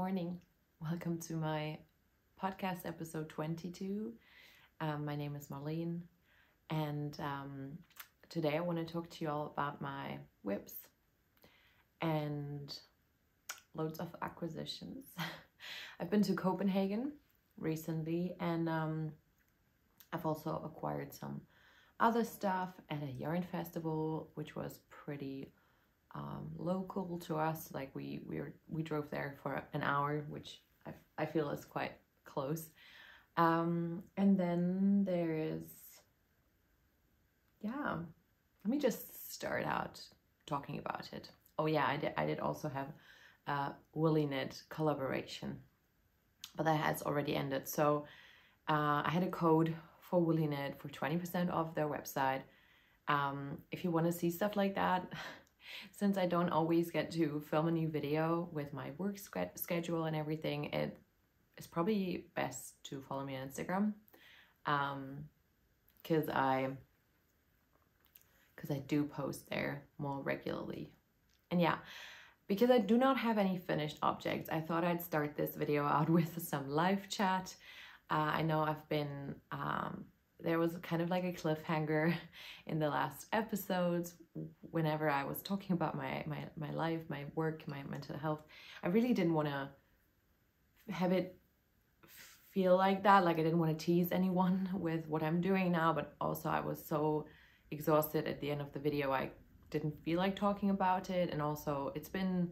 morning. Welcome to my podcast episode 22. Um, my name is Marlene, and um, today I want to talk to you all about my whips and loads of acquisitions. I've been to Copenhagen recently, and um, I've also acquired some other stuff at a yarn festival, which was pretty um, local to us. Like we we were, we drove there for an hour, which I, I feel is quite close. Um, and then there is, yeah, let me just start out talking about it. Oh yeah, I did, I did also have a Woolly Knit collaboration, but that has already ended. So uh, I had a code for Woolly Knit for 20% off their website. Um, if you want to see stuff like that, since I don't always get to film a new video with my work schedule and everything, it is probably best to follow me on Instagram. Um, cause I, cause I do post there more regularly. And yeah, because I do not have any finished objects, I thought I'd start this video out with some live chat. Uh, I know I've been um, there was kind of like a cliffhanger in the last episodes whenever I was talking about my my my life, my work, my mental health. I really didn't want to have it feel like that, like I didn't want to tease anyone with what I'm doing now, but also I was so exhausted at the end of the video I didn't feel like talking about it and also it's been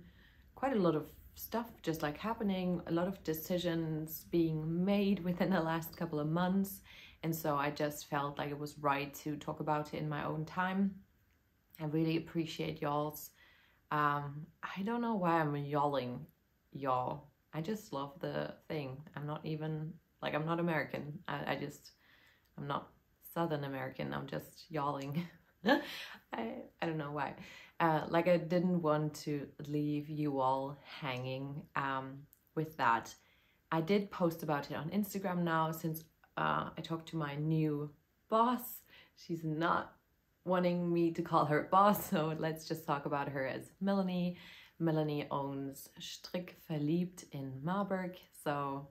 quite a lot of stuff just like happening, a lot of decisions being made within the last couple of months and so I just felt like it was right to talk about it in my own time. I really appreciate y'all's. Um, I don't know why I'm yawling, y'all. I just love the thing. I'm not even, like, I'm not American. I, I just, I'm not Southern American. I'm just yawling. I, I don't know why. Uh, like, I didn't want to leave you all hanging um, with that. I did post about it on Instagram now since uh, I talked to my new boss. She's not wanting me to call her boss, so let's just talk about her as Melanie. Melanie owns Strick Verliebt in Marburg, so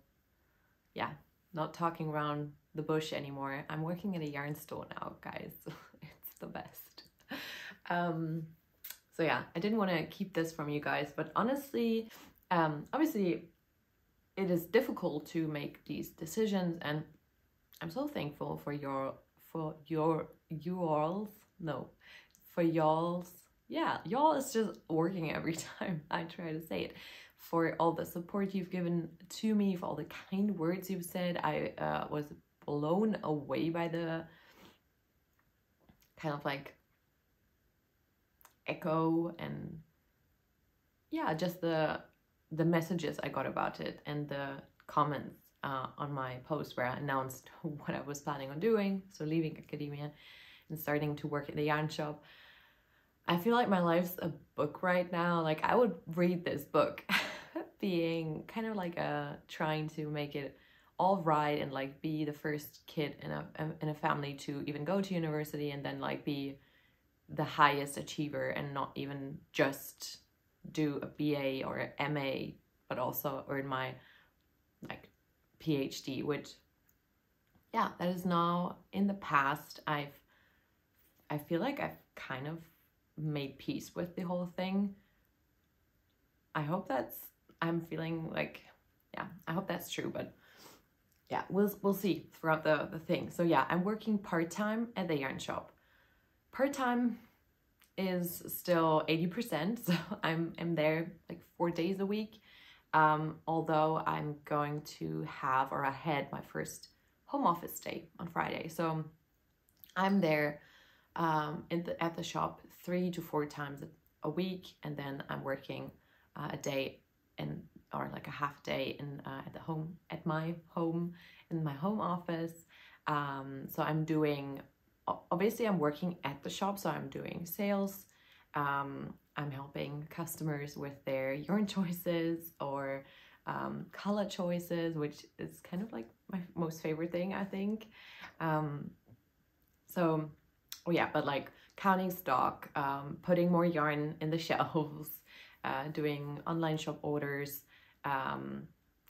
yeah, not talking around the bush anymore. I'm working at a yarn store now, guys. it's the best. Um, so yeah, I didn't want to keep this from you guys, but honestly, um, obviously it is difficult to make these decisions and I'm so thankful for your for your you all's no for y'all's yeah y'all is just working every time I try to say it. For all the support you've given to me for all the kind words you've said I uh, was blown away by the kind of like echo and yeah just the the messages I got about it and the comments uh, on my post where I announced what I was planning on doing, so leaving academia and starting to work at the yarn shop. I feel like my life's a book right now. Like I would read this book being kind of like a trying to make it all right and like be the first kid in a in a family to even go to university and then like be the highest achiever and not even just do a BA or a MA but also earn my like PhD, which yeah, that is now in the past. I've I feel like I've kind of made peace with the whole thing. I hope that's I'm feeling like yeah, I hope that's true, but yeah, we'll we'll see throughout the the thing. So yeah, I'm working part-time at the yarn shop. Part-time is still 80%, so I'm I'm there like 4 days a week um, although I'm going to have, or I had my first home office day on Friday. So I'm there um, the, at the shop three to four times a week, and then I'm working uh, a day in or like a half day in uh, at the home at my home in my home office. Um, so I'm doing obviously I'm working at the shop, so I'm doing sales. Um, I'm helping customers with their yarn choices or um, color choices, which is kind of like my most favorite thing, I think. Um, so, oh yeah, but like counting stock, um, putting more yarn in the shelves, uh, doing online shop orders, um,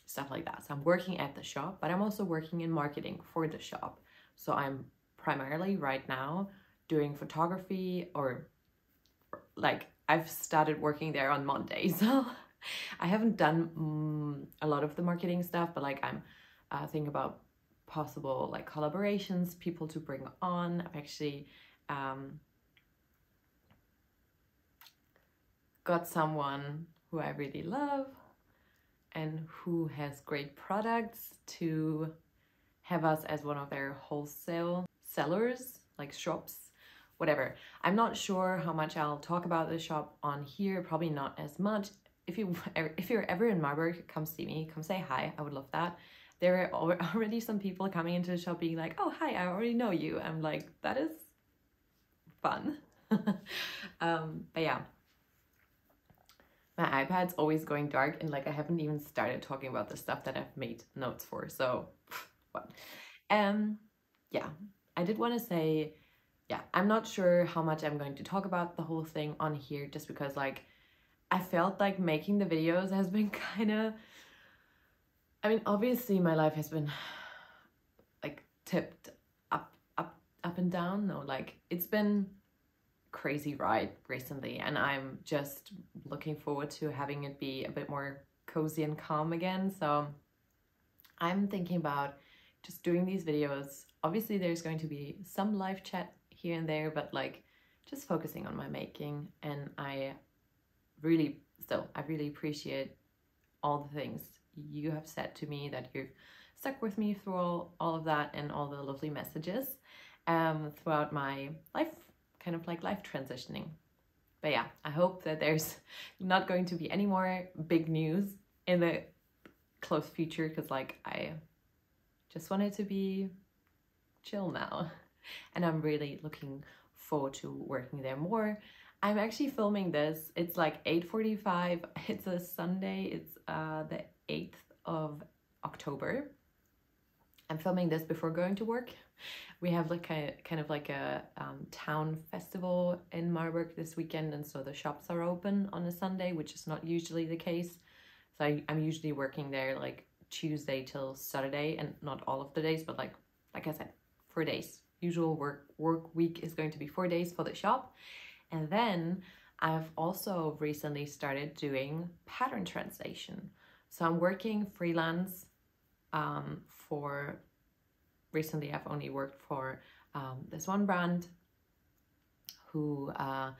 stuff like that. So I'm working at the shop, but I'm also working in marketing for the shop. So I'm primarily right now doing photography or like I've started working there on Monday. So I haven't done um, a lot of the marketing stuff, but like I'm uh, thinking about possible like collaborations, people to bring on. I've actually um, got someone who I really love and who has great products to have us as one of their wholesale sellers, like shops, whatever. I'm not sure how much I'll talk about the shop on here, probably not as much. If you if you're ever in Marburg, come see me, come say hi. I would love that. There are already some people coming into the shop being like, "Oh, hi, I already know you." I'm like, that is fun. um, but yeah, my iPad's always going dark and like I haven't even started talking about the stuff that I've made notes for. So what? Um yeah, I did want to say yeah, I'm not sure how much I'm going to talk about the whole thing on here just because like I felt like making the videos has been kind of I mean, obviously my life has been like tipped up up up and down. No, like it's been crazy ride recently and I'm just looking forward to having it be a bit more cozy and calm again. So I'm thinking about just doing these videos. Obviously there's going to be some live chat here and there, but like just focusing on my making and I really still I really appreciate all the things you have said to me that you've stuck with me through all, all of that and all the lovely messages um, throughout my life kind of like life transitioning. But yeah, I hope that there's not going to be any more big news in the close future because like I just wanted to be chill now and I'm really looking forward to working there more. I'm actually filming this. It's like 8.45. It's a Sunday. It's uh, the 8th of October. I'm filming this before going to work. We have like a kind of like a um, town festival in Marburg this weekend and so the shops are open on a Sunday which is not usually the case. So I, I'm usually working there like Tuesday till Saturday and not all of the days but like like I said four days. Usual work work week is going to be four days for the shop. And then I've also recently started doing pattern translation so I'm working freelance um, for recently I've only worked for um, this one brand who uh,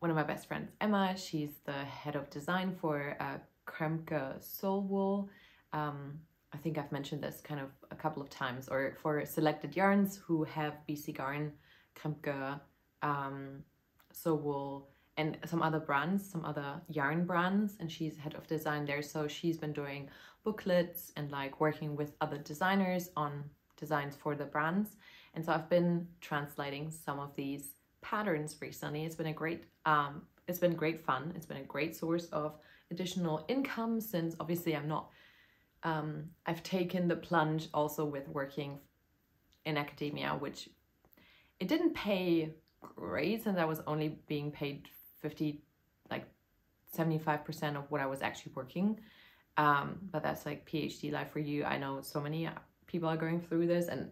one of my best friends Emma she's the head of design for uh, Kremke Soul Wool. Um, I think I've mentioned this kind of a couple of times or for selected yarns who have BC Garn Kremke um, Soul Wool and some other brands, some other yarn brands, and she's head of design there. So she's been doing booklets and like working with other designers on designs for the brands. And so I've been translating some of these patterns recently. It's been a great, um, it's been great fun. It's been a great source of additional income since obviously I'm not, um, I've taken the plunge also with working in academia, which it didn't pay great since I was only being paid 50, like 75% of what I was actually working. Um, but that's like PhD life for you. I know so many people are going through this and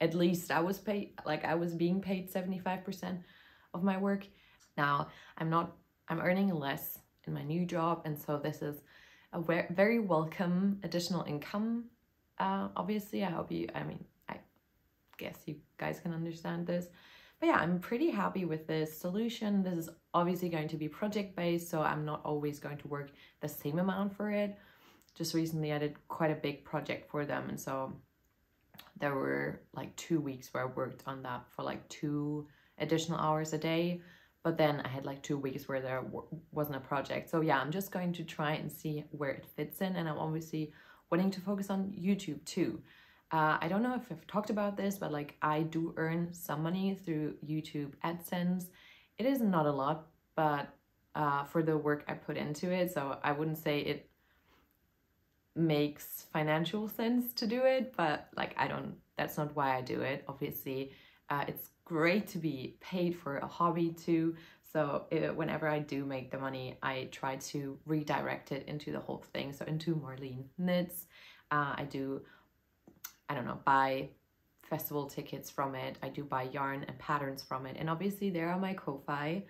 at least I was paid, like I was being paid 75% of my work. Now I'm not, I'm earning less in my new job. And so this is a very welcome additional income. Uh, obviously, I hope you, I mean, I guess you guys can understand this. But yeah, I'm pretty happy with this solution. This is obviously going to be project based, so I'm not always going to work the same amount for it. Just recently I did quite a big project for them and so there were like two weeks where I worked on that for like two additional hours a day. But then I had like two weeks where there wasn't a project. So yeah, I'm just going to try and see where it fits in. And I'm obviously wanting to focus on YouTube too. Uh, I don't know if I've talked about this, but like I do earn some money through YouTube AdSense. It is not a lot, but uh, for the work I put into it, so I wouldn't say it makes financial sense to do it, but like I don't, that's not why I do it. Obviously, uh, it's great to be paid for a hobby too. So it, whenever I do make the money, I try to redirect it into the whole thing. So into Marlene knits. Uh, I do, I don't know, buy festival tickets from it. I do buy yarn and patterns from it. And obviously there are my Ko-Fi,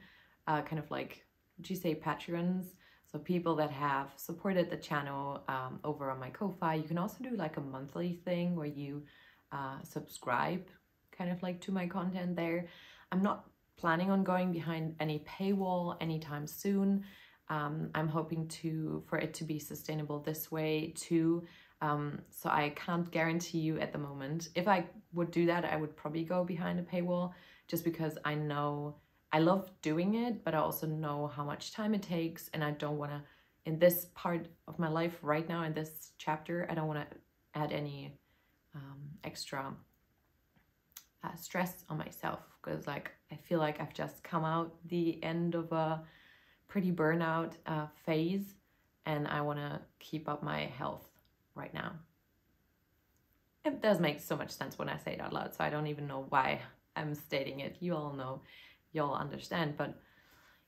uh, kind of like, would you say patrons? So people that have supported the channel um, over on my Ko-Fi. You can also do like a monthly thing where you uh, subscribe kind of like to my content there. I'm not planning on going behind any paywall anytime soon. Um, I'm hoping to for it to be sustainable this way too. Um, so I can't guarantee you at the moment. If I would do that, I would probably go behind a paywall just because I know I love doing it, but I also know how much time it takes and I don't want to, in this part of my life right now, in this chapter, I don't want to add any um, extra uh, stress on myself because like I feel like I've just come out the end of a pretty burnout uh, phase and I want to keep up my health right now. It does make so much sense when I say it out loud, so I don't even know why I'm stating it. You all know, you all understand, but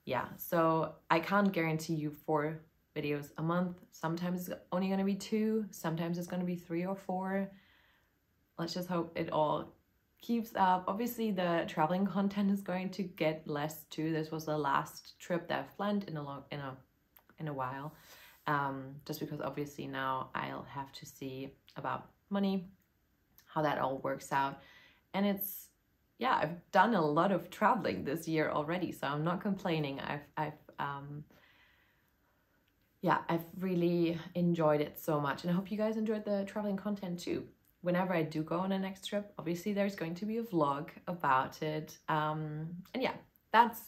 yeah, so I can't guarantee you four videos a month. Sometimes it's only going to be two, sometimes it's going to be three or four. Let's just hope it all keeps up. Obviously, the traveling content is going to get less too. This was the last trip that I've planned in a long in a in a while. Um, just because obviously now I'll have to see about money, how that all works out. And it's yeah, I've done a lot of traveling this year already, so I'm not complaining. I've I've um yeah, I've really enjoyed it so much. And I hope you guys enjoyed the traveling content too whenever I do go on a next trip, obviously there's going to be a vlog about it. Um, and yeah, that's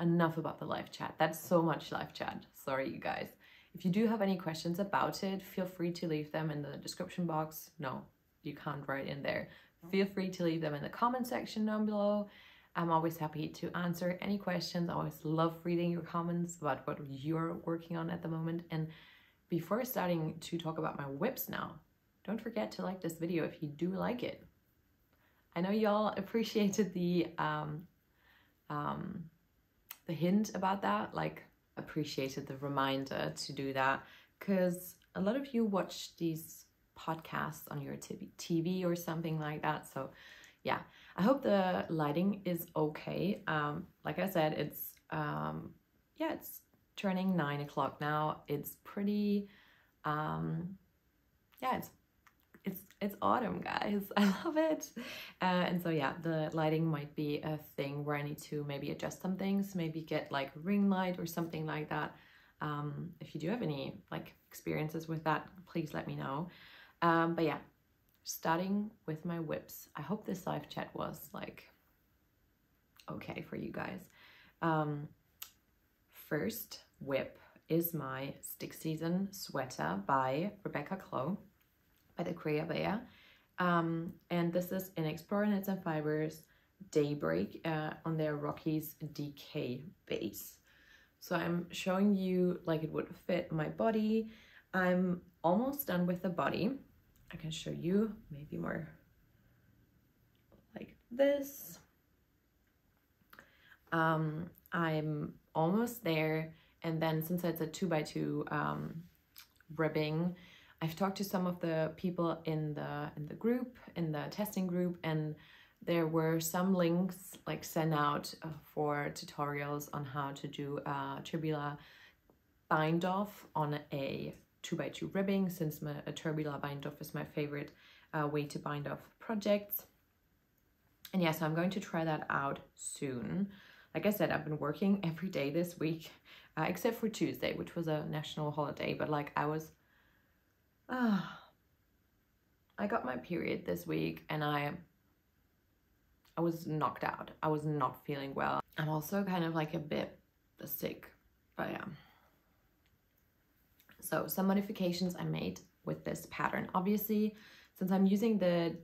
enough about the live chat. That's so much live chat. Sorry, you guys. If you do have any questions about it, feel free to leave them in the description box. No, you can't write in there. Feel free to leave them in the comment section down below. I'm always happy to answer any questions. I always love reading your comments about what you're working on at the moment. And before starting to talk about my whips now, don't forget to like this video if you do like it. I know y'all appreciated the um, um, the hint about that, like appreciated the reminder to do that because a lot of you watch these podcasts on your TV or something like that. So yeah, I hope the lighting is okay. Um, like I said, it's um, yeah, it's turning nine o'clock now. It's pretty um, yeah, it's it's it's autumn guys. I love it. Uh, and so yeah the lighting might be a thing where i need to maybe adjust some things maybe get like ring light or something like that. Um, if you do have any like experiences with that please let me know. Um, but yeah starting with my whips i hope this live chat was like okay for you guys. Um, first whip is my stick season sweater by rebecca clow by the Creabea. Um, and this is in Explorer Knits and Fibers Daybreak uh, on their Rockies DK base. So I'm showing you like it would fit my body. I'm almost done with the body. I can show you maybe more like this. Um, I'm almost there. And then since it's a two by two um, ribbing, I've talked to some of the people in the in the group, in the testing group, and there were some links like sent out uh, for tutorials on how to do a tubular bind off on a 2x2 ribbing since my, a tubular bind off is my favorite uh, way to bind off projects. And yeah, so I'm going to try that out soon. Like I said, I've been working every day this week, uh, except for Tuesday, which was a national holiday, but like I was Ah, I got my period this week and I I was knocked out. I was not feeling well. I'm also kind of like a bit sick, but yeah. So some modifications I made with this pattern. Obviously, since I'm using the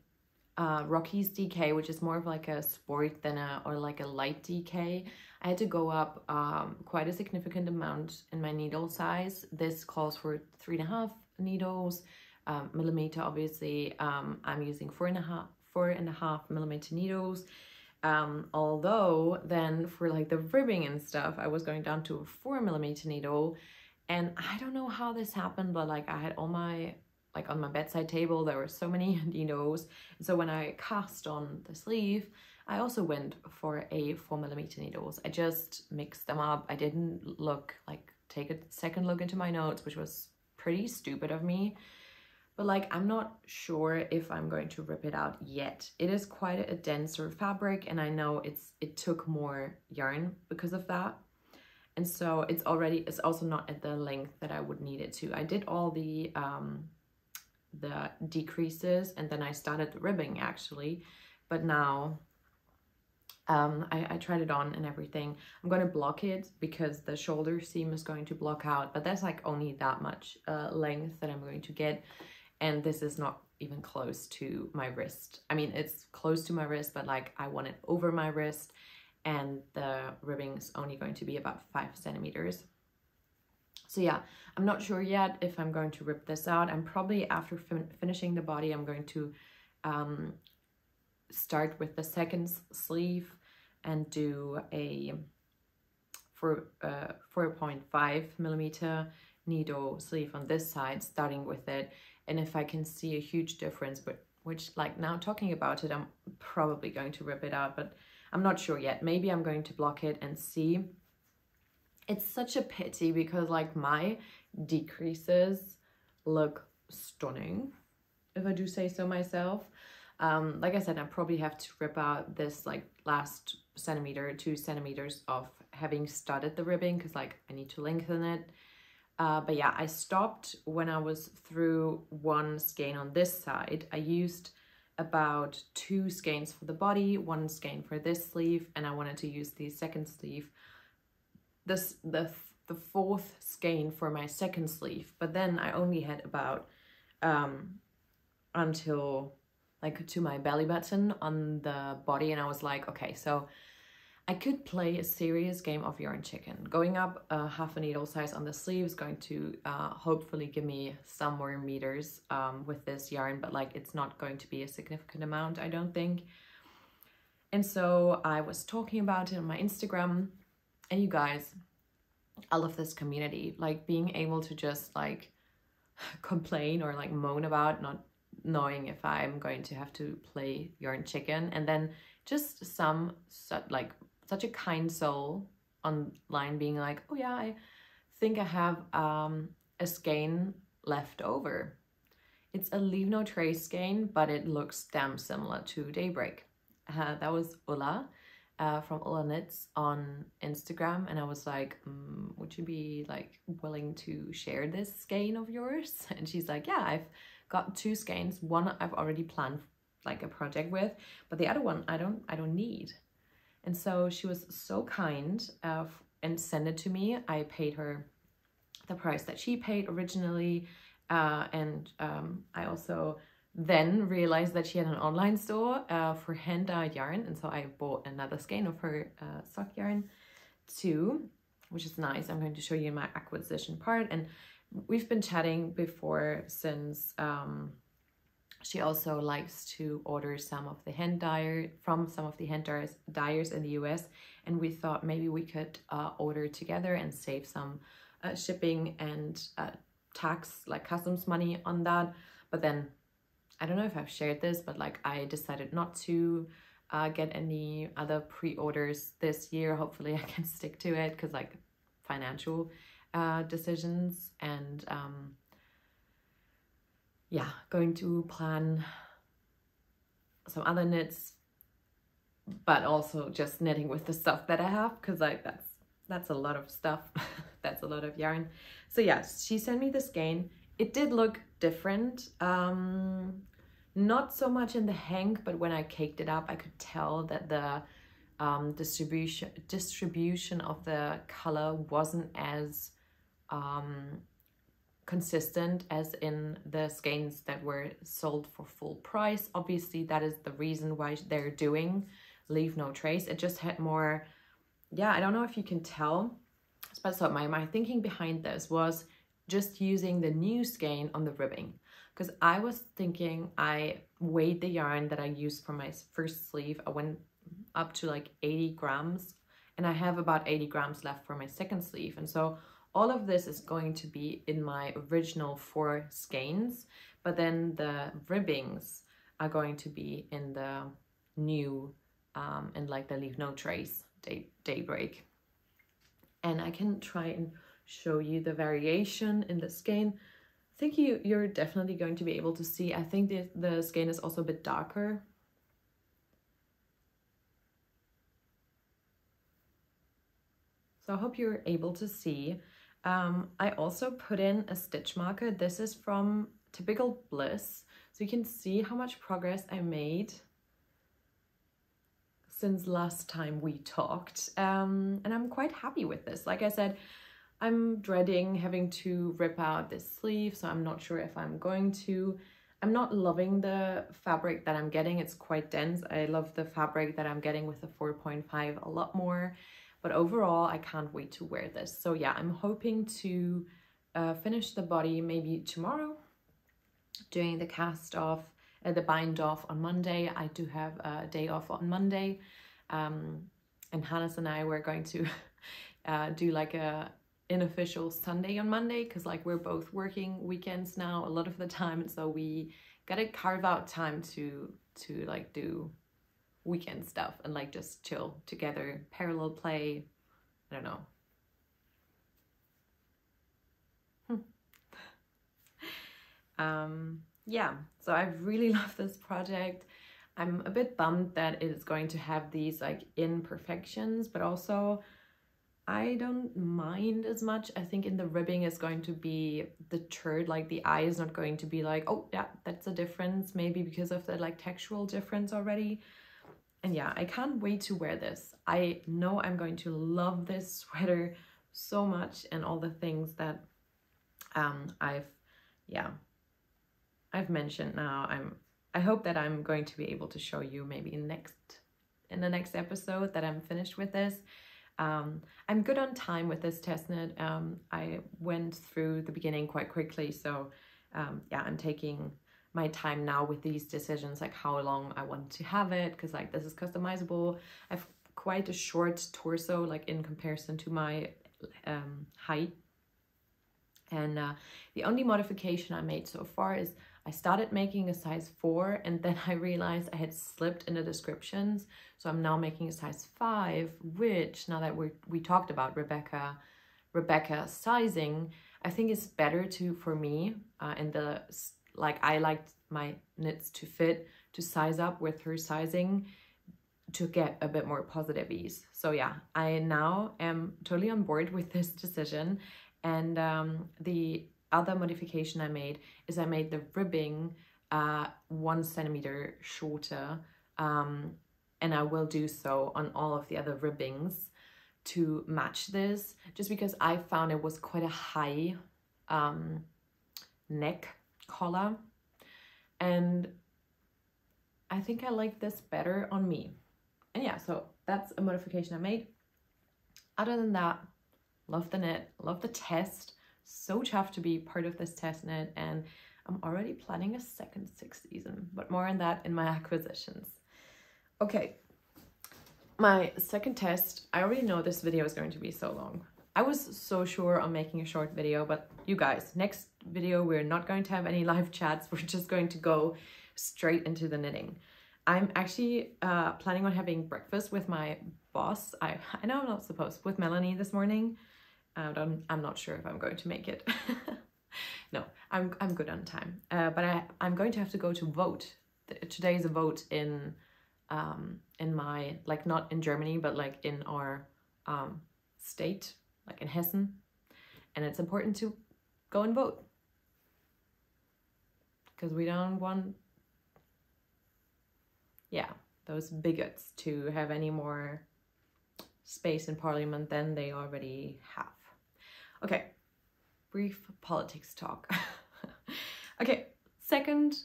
uh, Rockies DK, which is more of like a sport than a, or like a light DK, I had to go up um, quite a significant amount in my needle size. This calls for three and a half needles, um, millimeter obviously. Um, I'm using four and a half four and a half millimeter needles. Um, although then for like the ribbing and stuff, I was going down to a four millimeter needle and I don't know how this happened, but like I had all my, like on my bedside table, there were so many needles. So when I cast on the sleeve, I also went for a four millimeter needles. I just mixed them up. I didn't look like take a second look into my notes, which was pretty stupid of me. But like, I'm not sure if I'm going to rip it out yet. It is quite a denser fabric and I know it's it took more yarn because of that. And so it's already, it's also not at the length that I would need it to. I did all the, um, the decreases and then I started the ribbing actually. But now um, I, I, tried it on and everything. I'm going to block it because the shoulder seam is going to block out, but that's like only that much uh, length that I'm going to get. And this is not even close to my wrist. I mean, it's close to my wrist, but like I want it over my wrist and the ribbing is only going to be about five centimeters. So yeah, I'm not sure yet if I'm going to rip this out. I'm probably after fin finishing the body, I'm going to um, start with the second sleeve and do a for uh, 4.5 millimeter needle sleeve on this side, starting with it. And if I can see a huge difference, but which like now talking about it, I'm probably going to rip it out, but I'm not sure yet. Maybe I'm going to block it and see. It's such a pity because like my decreases look stunning, if I do say so myself. Um, like I said, I probably have to rip out this like last centimeter, two centimeters of having started the ribbing because like I need to lengthen it. Uh, but yeah, I stopped when I was through one skein on this side. I used about two skeins for the body, one skein for this sleeve, and I wanted to use the second sleeve, this the the fourth skein for my second sleeve. But then I only had about um, until like to my belly button on the body, and I was like, okay, so I could play a serious game of yarn chicken. Going up a half a needle size on the sleeve is going to uh, hopefully give me some more meters um, with this yarn, but like it's not going to be a significant amount, I don't think. And so I was talking about it on my Instagram and you guys, I love this community, like being able to just like complain or like moan about not knowing if I'm going to have to play yarn chicken and then just some like such a kind soul online being like, oh yeah, I think I have um, a skein left over. It's a Leave No Trace skein, but it looks damn similar to Daybreak. Uh, that was Ulla uh, from Ulla Knits on Instagram, and I was like, mm, would you be like willing to share this skein of yours? And she's like, yeah, I've got two skeins. One I've already planned like a project with, but the other one I don't I don't need. And so she was so kind uh, and sent it to me. I paid her the price that she paid originally. Uh, and um, I also then realized that she had an online store uh, for hand dyed yarn. And so I bought another skein of her uh, sock yarn too, which is nice. I'm going to show you my acquisition part. And we've been chatting before since um, she also likes to order some of the hand dyer from some of the hand dyers, dyers in the US. And we thought maybe we could uh, order together and save some uh, shipping and uh, tax, like customs money on that. But then I don't know if I've shared this, but like I decided not to uh, get any other pre-orders this year. Hopefully I can stick to it because like financial uh, decisions and um, yeah, going to plan some other knits, but also just knitting with the stuff that I have because like that's that's a lot of stuff. that's a lot of yarn. So yeah, she sent me the skein. It did look different. Um, not so much in the hank, but when I caked it up, I could tell that the um, distribution distribution of the color wasn't as um, consistent as in the skeins that were sold for full price. Obviously, that is the reason why they're doing Leave No Trace. It just had more, yeah, I don't know if you can tell, but so my, my thinking behind this was just using the new skein on the ribbing because I was thinking I weighed the yarn that I used for my first sleeve. I went up to like 80 grams and I have about 80 grams left for my second sleeve. And so all of this is going to be in my original four skeins, but then the ribbings are going to be in the new, um, in like the Leave No Trace day, Daybreak. And I can try and show you the variation in the skein. I think you, you're definitely going to be able to see. I think the, the skein is also a bit darker So I hope you're able to see. Um, I also put in a stitch marker. This is from Typical Bliss. So you can see how much progress I made since last time we talked. Um, and I'm quite happy with this. Like I said, I'm dreading having to rip out this sleeve, so I'm not sure if I'm going to. I'm not loving the fabric that I'm getting. It's quite dense. I love the fabric that I'm getting with the 4.5 a lot more. But overall, I can't wait to wear this. So yeah, I'm hoping to uh, finish the body maybe tomorrow, doing the cast off, uh, the bind off on Monday. I do have a day off on Monday. Um, and Hannes and I were going to uh, do like a unofficial Sunday on Monday because like we're both working weekends now a lot of the time. And so we gotta carve out time to to like do weekend stuff and like just chill together, parallel play. I don't know. Hmm. um, yeah, so I really love this project. I'm a bit bummed that it is going to have these like imperfections, but also I don't mind as much. I think in the ribbing is going to be the deterred, like the eye is not going to be like, oh yeah, that's a difference, maybe because of the like textual difference already. And yeah, I can't wait to wear this. I know I'm going to love this sweater so much and all the things that um, I've, yeah, I've mentioned now. I'm, I hope that I'm going to be able to show you maybe next, in the next episode that I'm finished with this. Um, I'm good on time with this test knit. Um, I went through the beginning quite quickly, so um, yeah, I'm taking my time now with these decisions, like how long I want to have it, because like this is customizable. I have quite a short torso, like in comparison to my um, height. And uh, the only modification I made so far is I started making a size 4 and then I realized I had slipped in the descriptions. So I'm now making a size 5, which now that we we talked about Rebecca, Rebecca sizing, I think it's better to, for me, uh, in the like I liked my knits to fit, to size up with her sizing to get a bit more positive ease. So yeah, I now am totally on board with this decision. And um, the other modification I made is I made the ribbing uh, one centimeter shorter. Um, and I will do so on all of the other ribbings to match this, just because I found it was quite a high um, neck collar and I think I like this better on me. And yeah, so that's a modification I made. Other than that, love the knit, love the test. So tough to be part of this test knit and I'm already planning a second stick season, but more on that in my acquisitions. Okay, my second test, I already know this video is going to be so long. I was so sure on making a short video, but you guys, next video, we're not going to have any live chats. We're just going to go straight into the knitting. I'm actually uh, planning on having breakfast with my boss. I, I know I'm not supposed, with Melanie this morning. I don't, I'm not sure if I'm going to make it. no, I'm, I'm good on time. Uh, but I, I'm going to have to go to vote. Today is a vote in, um, in my, like not in Germany, but like in our um, state like in Hessen, and it's important to go and vote because we don't want, yeah, those bigots to have any more space in parliament than they already have. Okay, brief politics talk. okay, second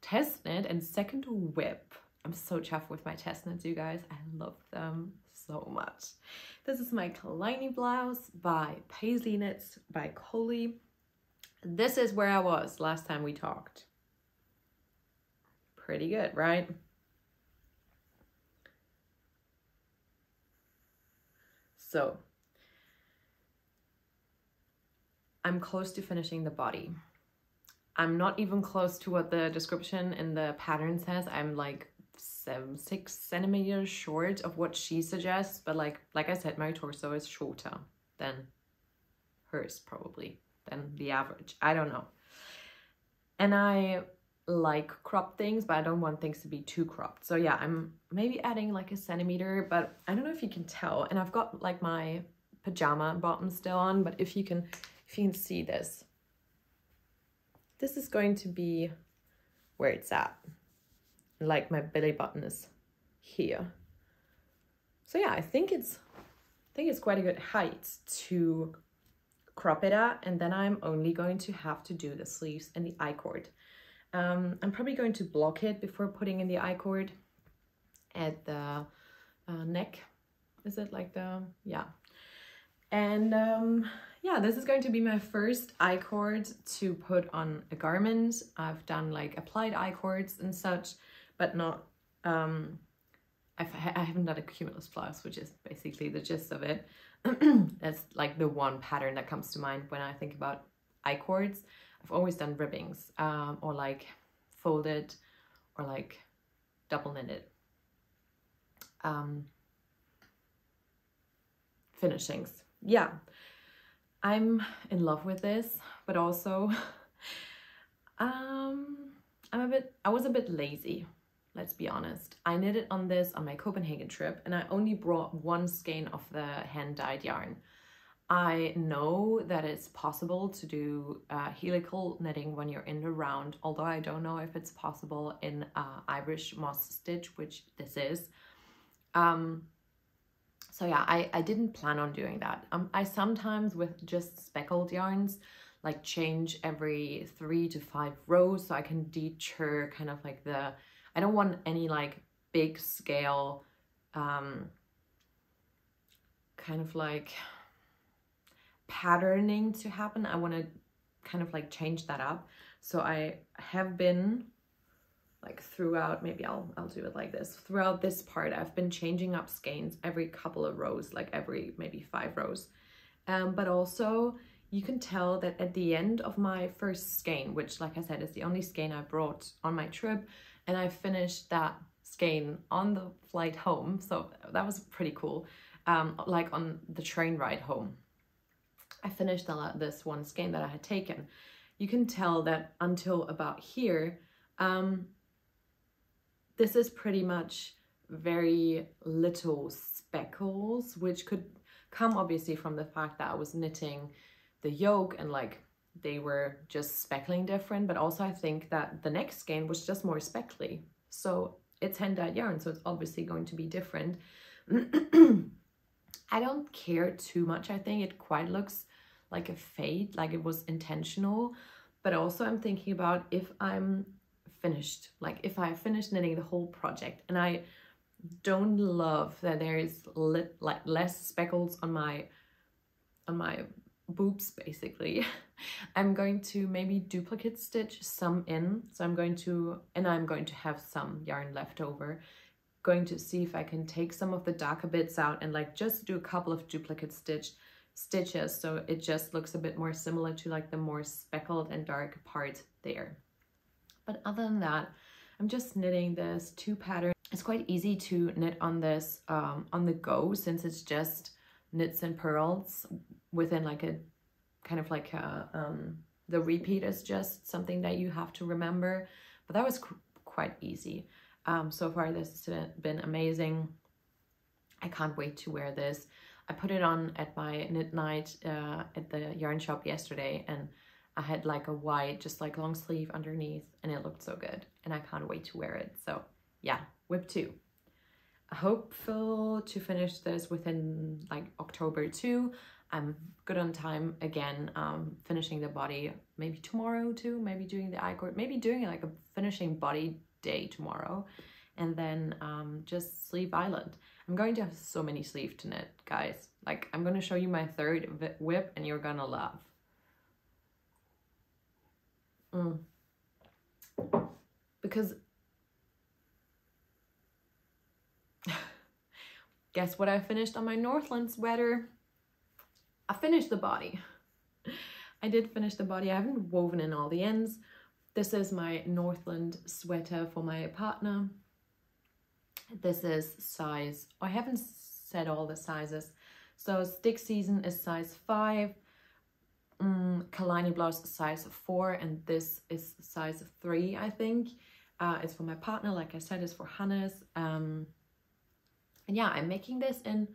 test knit and second whip. I'm so chuffed with my test knits, you guys. I love them so much. This is my Killiney blouse by Pasleyknits by Coley. This is where I was last time we talked. Pretty good, right? So I'm close to finishing the body. I'm not even close to what the description in the pattern says. I'm like seven, six centimeters short of what she suggests. But like, like I said, my torso is shorter than hers probably, than the average. I don't know. And I like crop things, but I don't want things to be too cropped. So yeah, I'm maybe adding like a centimeter, but I don't know if you can tell. And I've got like my pajama bottom still on, but if you can, if you can see this, this is going to be where it's at. Like my belly button is here. So yeah, I think it's, I think it's quite a good height to crop it at. And then I'm only going to have to do the sleeves and the I-cord. Um, I'm probably going to block it before putting in the I-cord at the uh, neck. Is it like the, yeah. And um, yeah, this is going to be my first I-cord to put on a garment. I've done like applied I-cords and such, but not, um, I've, I haven't done a cumulus blouse, which is basically the gist of it. That's like the one pattern that comes to mind when I think about I-cords. I've always done ribbings um, or like folded or like double knitted um, finishings. Yeah, I'm in love with this, but also um, I'm a bit, I was a bit lazy, let's be honest. I knitted on this on my Copenhagen trip and I only brought one skein of the hand dyed yarn. I know that it's possible to do uh, helical knitting when you're in the round, although I don't know if it's possible in uh, Irish moss stitch, which this is. Um, so yeah, I, I didn't plan on doing that. Um, I sometimes with just speckled yarns, like change every three to five rows so I can deter kind of like the, I don't want any like big scale, um, kind of like patterning to happen. I want to kind of like change that up. So I have been like throughout, maybe I'll, I'll do it like this. Throughout this part, I've been changing up skeins every couple of rows, like every maybe five rows. Um, but also you can tell that at the end of my first skein, which like I said, is the only skein I brought on my trip, and I finished that skein on the flight home. So that was pretty cool. Um, like on the train ride home. I finished this one skein that I had taken. You can tell that until about here, um, this is pretty much very little speckles, which could come obviously from the fact that I was knitting the yoke and like they were just speckling different, but also I think that the next skein was just more speckly. So it's hand dyed yarn, so it's obviously going to be different. I don't care too much. I think it quite looks like a fade, like it was intentional. But also I'm thinking about if I'm finished, like if I finished knitting the whole project and I don't love that there is lit, like less speckles on my on my boobs basically. I'm going to maybe duplicate stitch some in. So i'm going to and i'm going to have some yarn left over. Going to see if i can take some of the darker bits out and like just do a couple of duplicate stitch stitches so it just looks a bit more similar to like the more speckled and dark part there but other than that i'm just knitting this two pattern it's quite easy to knit on this um, on the go since it's just knits and purls within like a kind of like a, um, the repeat is just something that you have to remember. But that was quite easy. Um, so far, this has been amazing. I can't wait to wear this. I put it on at my knit night uh, at the yarn shop yesterday and I had like a white, just like long sleeve underneath and it looked so good and I can't wait to wear it. So yeah, whip two hopeful to finish this within like October too. I'm good on time again, um, finishing the body maybe tomorrow too, maybe doing the I-cord, maybe doing like a finishing body day tomorrow and then um, just sleeve island. I'm going to have so many sleeves to knit, guys. Like I'm going to show you my third whip and you're gonna laugh. Mm. Because guess what I finished on my Northland sweater? I finished the body. I did finish the body. I haven't woven in all the ends. This is my Northland sweater for my partner. This is size, I haven't said all the sizes. So stick season is size 5, um, Killiney blouse size 4, and this is size 3, I think. Uh, it's for my partner, like I said, it's for Hannes. Um, and yeah, I'm making this in,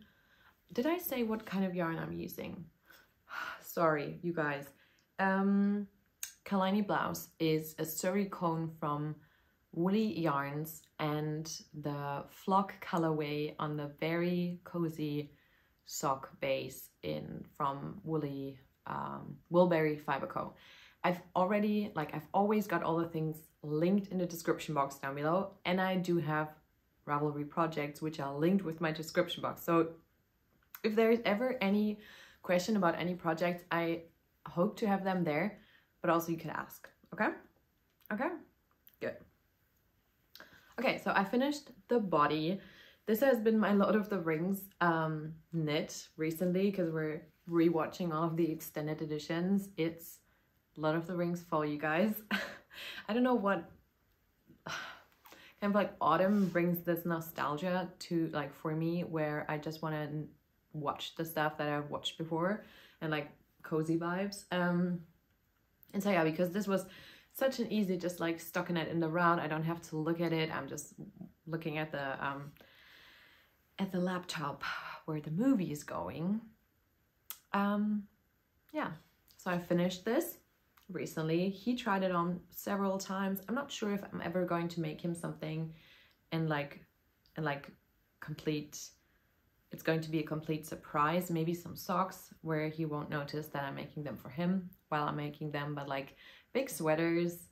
did I say what kind of yarn I'm using? Sorry, you guys. Um, Killiney blouse is a Suri cone from Woolly Yarns and the flock colorway on the Berry Cozy Sock base in from Woolly um, Woolberry Fiber Co. I've already, like I've always got all the things linked in the description box down below and I do have Ravelry projects which are linked with my description box. So if there's ever any question about any project, I hope to have them there, but also you can ask, okay? Okay. Okay, so I finished the body. This has been my Lord of the Rings um, knit recently because we're rewatching all of the extended editions. It's Lord of the Rings fall, you guys. I don't know what kind of like autumn brings this nostalgia to like for me where I just want to watch the stuff that I've watched before and like cozy vibes. Um, and so yeah, because this was such an easy just like stocking it in the round. I don't have to look at it. I'm just looking at the um, at the laptop where the movie is going. Um, yeah, so I finished this recently. He tried it on several times. I'm not sure if I'm ever going to make him something and like and like complete it's going to be a complete surprise maybe some socks where he won't notice that i'm making them for him while i'm making them but like big sweaters.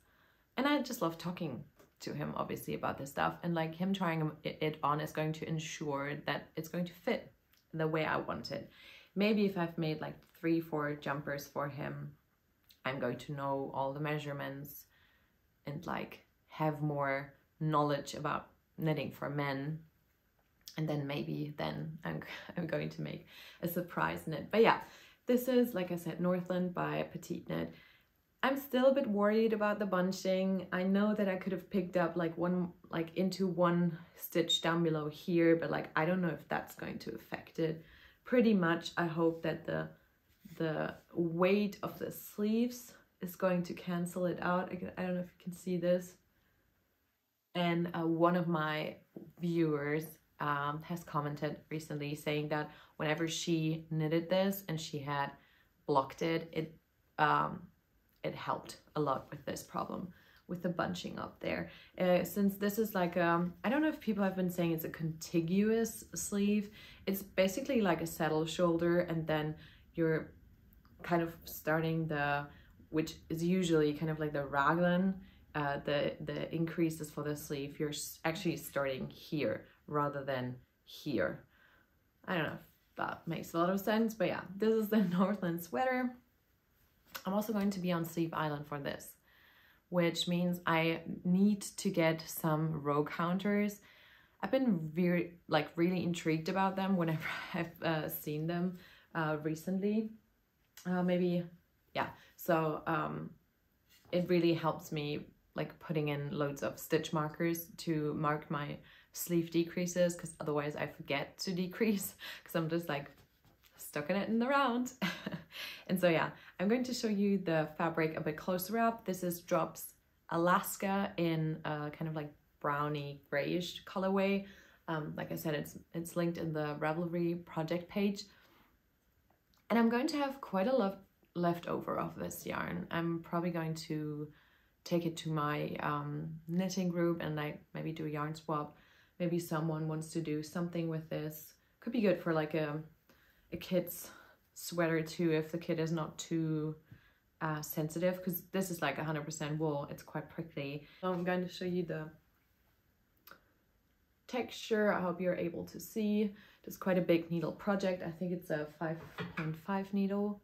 And i just love talking to him obviously about this stuff. And like him trying it on is going to ensure that it's going to fit the way i want it. Maybe if i've made like three four jumpers for him I'm going to know all the measurements and like have more knowledge about knitting for men. And then maybe then I'm, I'm going to make a surprise knit. But yeah this is like I said Northland by PetiteKnit I'm still a bit worried about the bunching I know that I could have picked up like one like into one stitch down below here but like I don't know if that's going to affect it pretty much I hope that the the weight of the sleeves is going to cancel it out. I, I don't know if you can see this. And uh, one of my viewers um, has commented recently saying that whenever she knitted this and she had blocked it, it um, it helped a lot with this problem with the bunching up there. Uh, since this is like, um, I don't know if people have been saying it's a contiguous sleeve. It's basically like a saddle shoulder and then you're kind of starting the, which is usually kind of like the raglan, uh, the, the increases for the sleeve, you're actually starting here rather than here. I don't know if that makes a lot of sense, but yeah, this is the Northland sweater. I'm also going to be on Sleeve Island for this, which means I need to get some row counters. I've been very, like really intrigued about them whenever I've uh, seen them uh, recently uh, maybe yeah so um, it really helps me like putting in loads of stitch markers to mark my sleeve decreases because otherwise I forget to decrease because I'm just like stuck in it in the round and so yeah I'm going to show you the fabric a bit closer up this is drops Alaska in a kind of like browny grayish colorway um, like I said it's it's linked in the Ravelry project page and I'm going to have quite a lot left over of this yarn. I'm probably going to take it to my um, knitting group and like maybe do a yarn swap. Maybe someone wants to do something with this. Could be good for like a, a kid's sweater too if the kid is not too uh, sensitive because this is like 100% wool. It's quite prickly. I'm going to show you the texture. I hope you're able to see. It's quite a big needle project. I think it's a 5.5 needle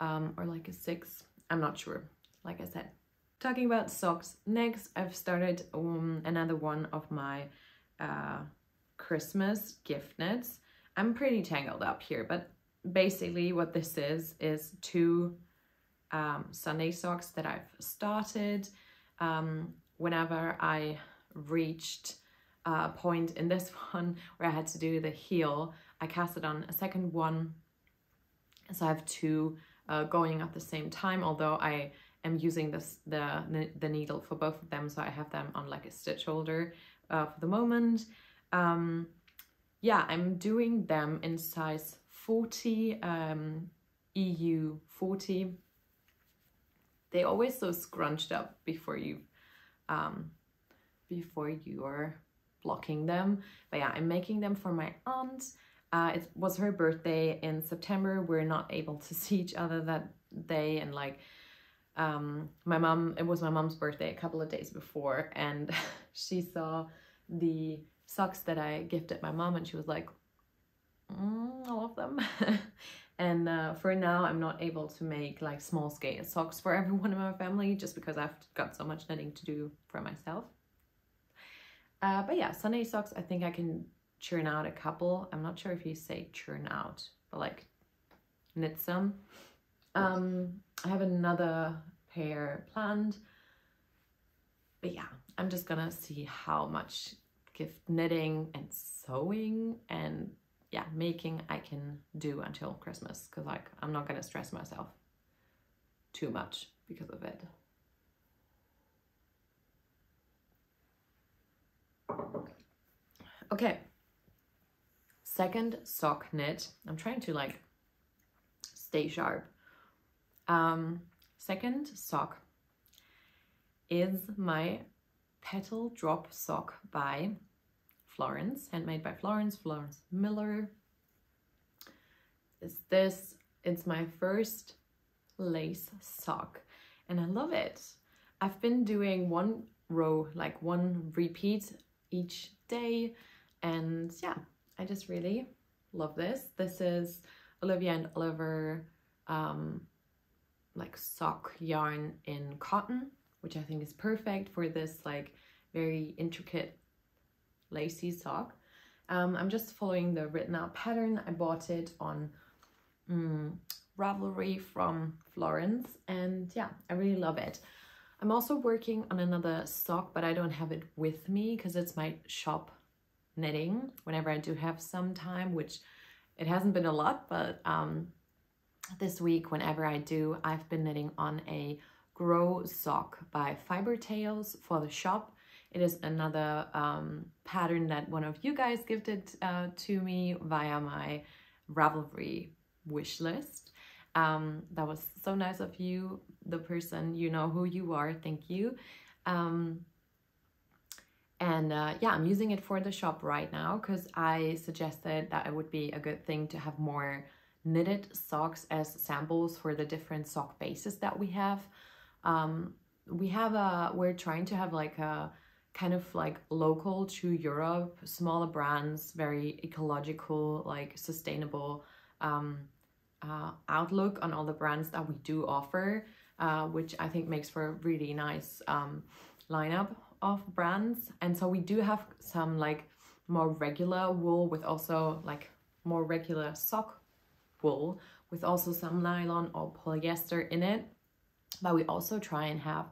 um, or like a 6. I'm not sure, like I said. Talking about socks, next I've started um, another one of my uh, Christmas gift knits. I'm pretty tangled up here, but basically what this is, is two um, Sunday socks that I've started. Um, whenever I reached a point in this one where I had to do the heel, I casted on a second one. So I have two uh, going at the same time, although I am using this the, the needle for both of them. So I have them on like a stitch holder uh, for the moment. Um, yeah, I'm doing them in size 40, um, EU 40. They always so scrunched up before you, um, before you are blocking them. But yeah, I'm making them for my aunt. Uh, it was her birthday in September. We're not able to see each other that day and like um my mom it was my mom's birthday a couple of days before and she saw the socks that I gifted my mom and she was like mm, I love them. And uh, for now I'm not able to make like small scale socks for everyone in my family just because I've got so much knitting to do for myself. Uh, but yeah Sunday socks I think I can churn out a couple. I'm not sure if you say churn out but like knit some. Um, I have another pair planned. But yeah, I'm just gonna see how much gift knitting and sewing and yeah, making I can do until Christmas because like I'm not gonna stress myself too much because of it. Okay, second sock knit. I'm trying to like stay sharp. Um, second sock is my Petal Drop sock by Florence, handmade by Florence, Florence Miller. Is this, it's my first lace sock and I love it. I've been doing one row, like one repeat each day and yeah, I just really love this. This is Olivia and Oliver um, like sock yarn in cotton, which I think is perfect for this like very intricate lacy sock. Um, I'm just following the written out pattern. I bought it on um, Ravelry from Florence and yeah, I really love it. I'm also working on another sock, but I don't have it with me because it's my shop knitting whenever I do have some time, which it hasn't been a lot, but um, this week, whenever I do, I've been knitting on a Gro Sock by Fiber Tales for the shop. It is another um, pattern that one of you guys gifted uh, to me via my Ravelry wish list. Um, that was so nice of you, the person, you know who you are, thank you. Um, and uh, yeah, I'm using it for the shop right now because I suggested that it would be a good thing to have more knitted socks as samples for the different sock bases that we have. Um, we have a, we're trying to have like a kind of like local to Europe, smaller brands, very ecological, like sustainable um, uh, outlook on all the brands that we do offer, uh, which I think makes for a really nice um, lineup of brands. And so we do have some like more regular wool with also like more regular sock wool with also some nylon or polyester in it. But we also try and have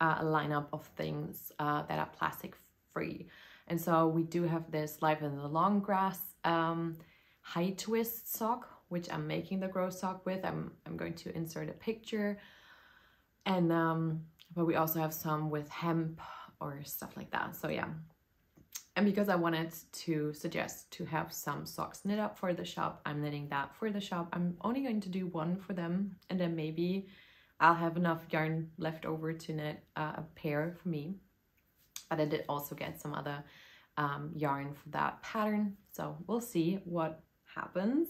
uh, a lineup of things uh, that are plastic free. And so we do have this Life in the Long Grass um, high twist sock, which I'm making the Gro sock with. I'm, I'm going to insert a picture. And um, but we also have some with hemp or stuff like that. So yeah, and because I wanted to suggest to have some socks knit up for the shop, I'm knitting that for the shop. I'm only going to do one for them and then maybe I'll have enough yarn left over to knit uh, a pair for me. But I did also get some other um, yarn for that pattern. So we'll see what happens.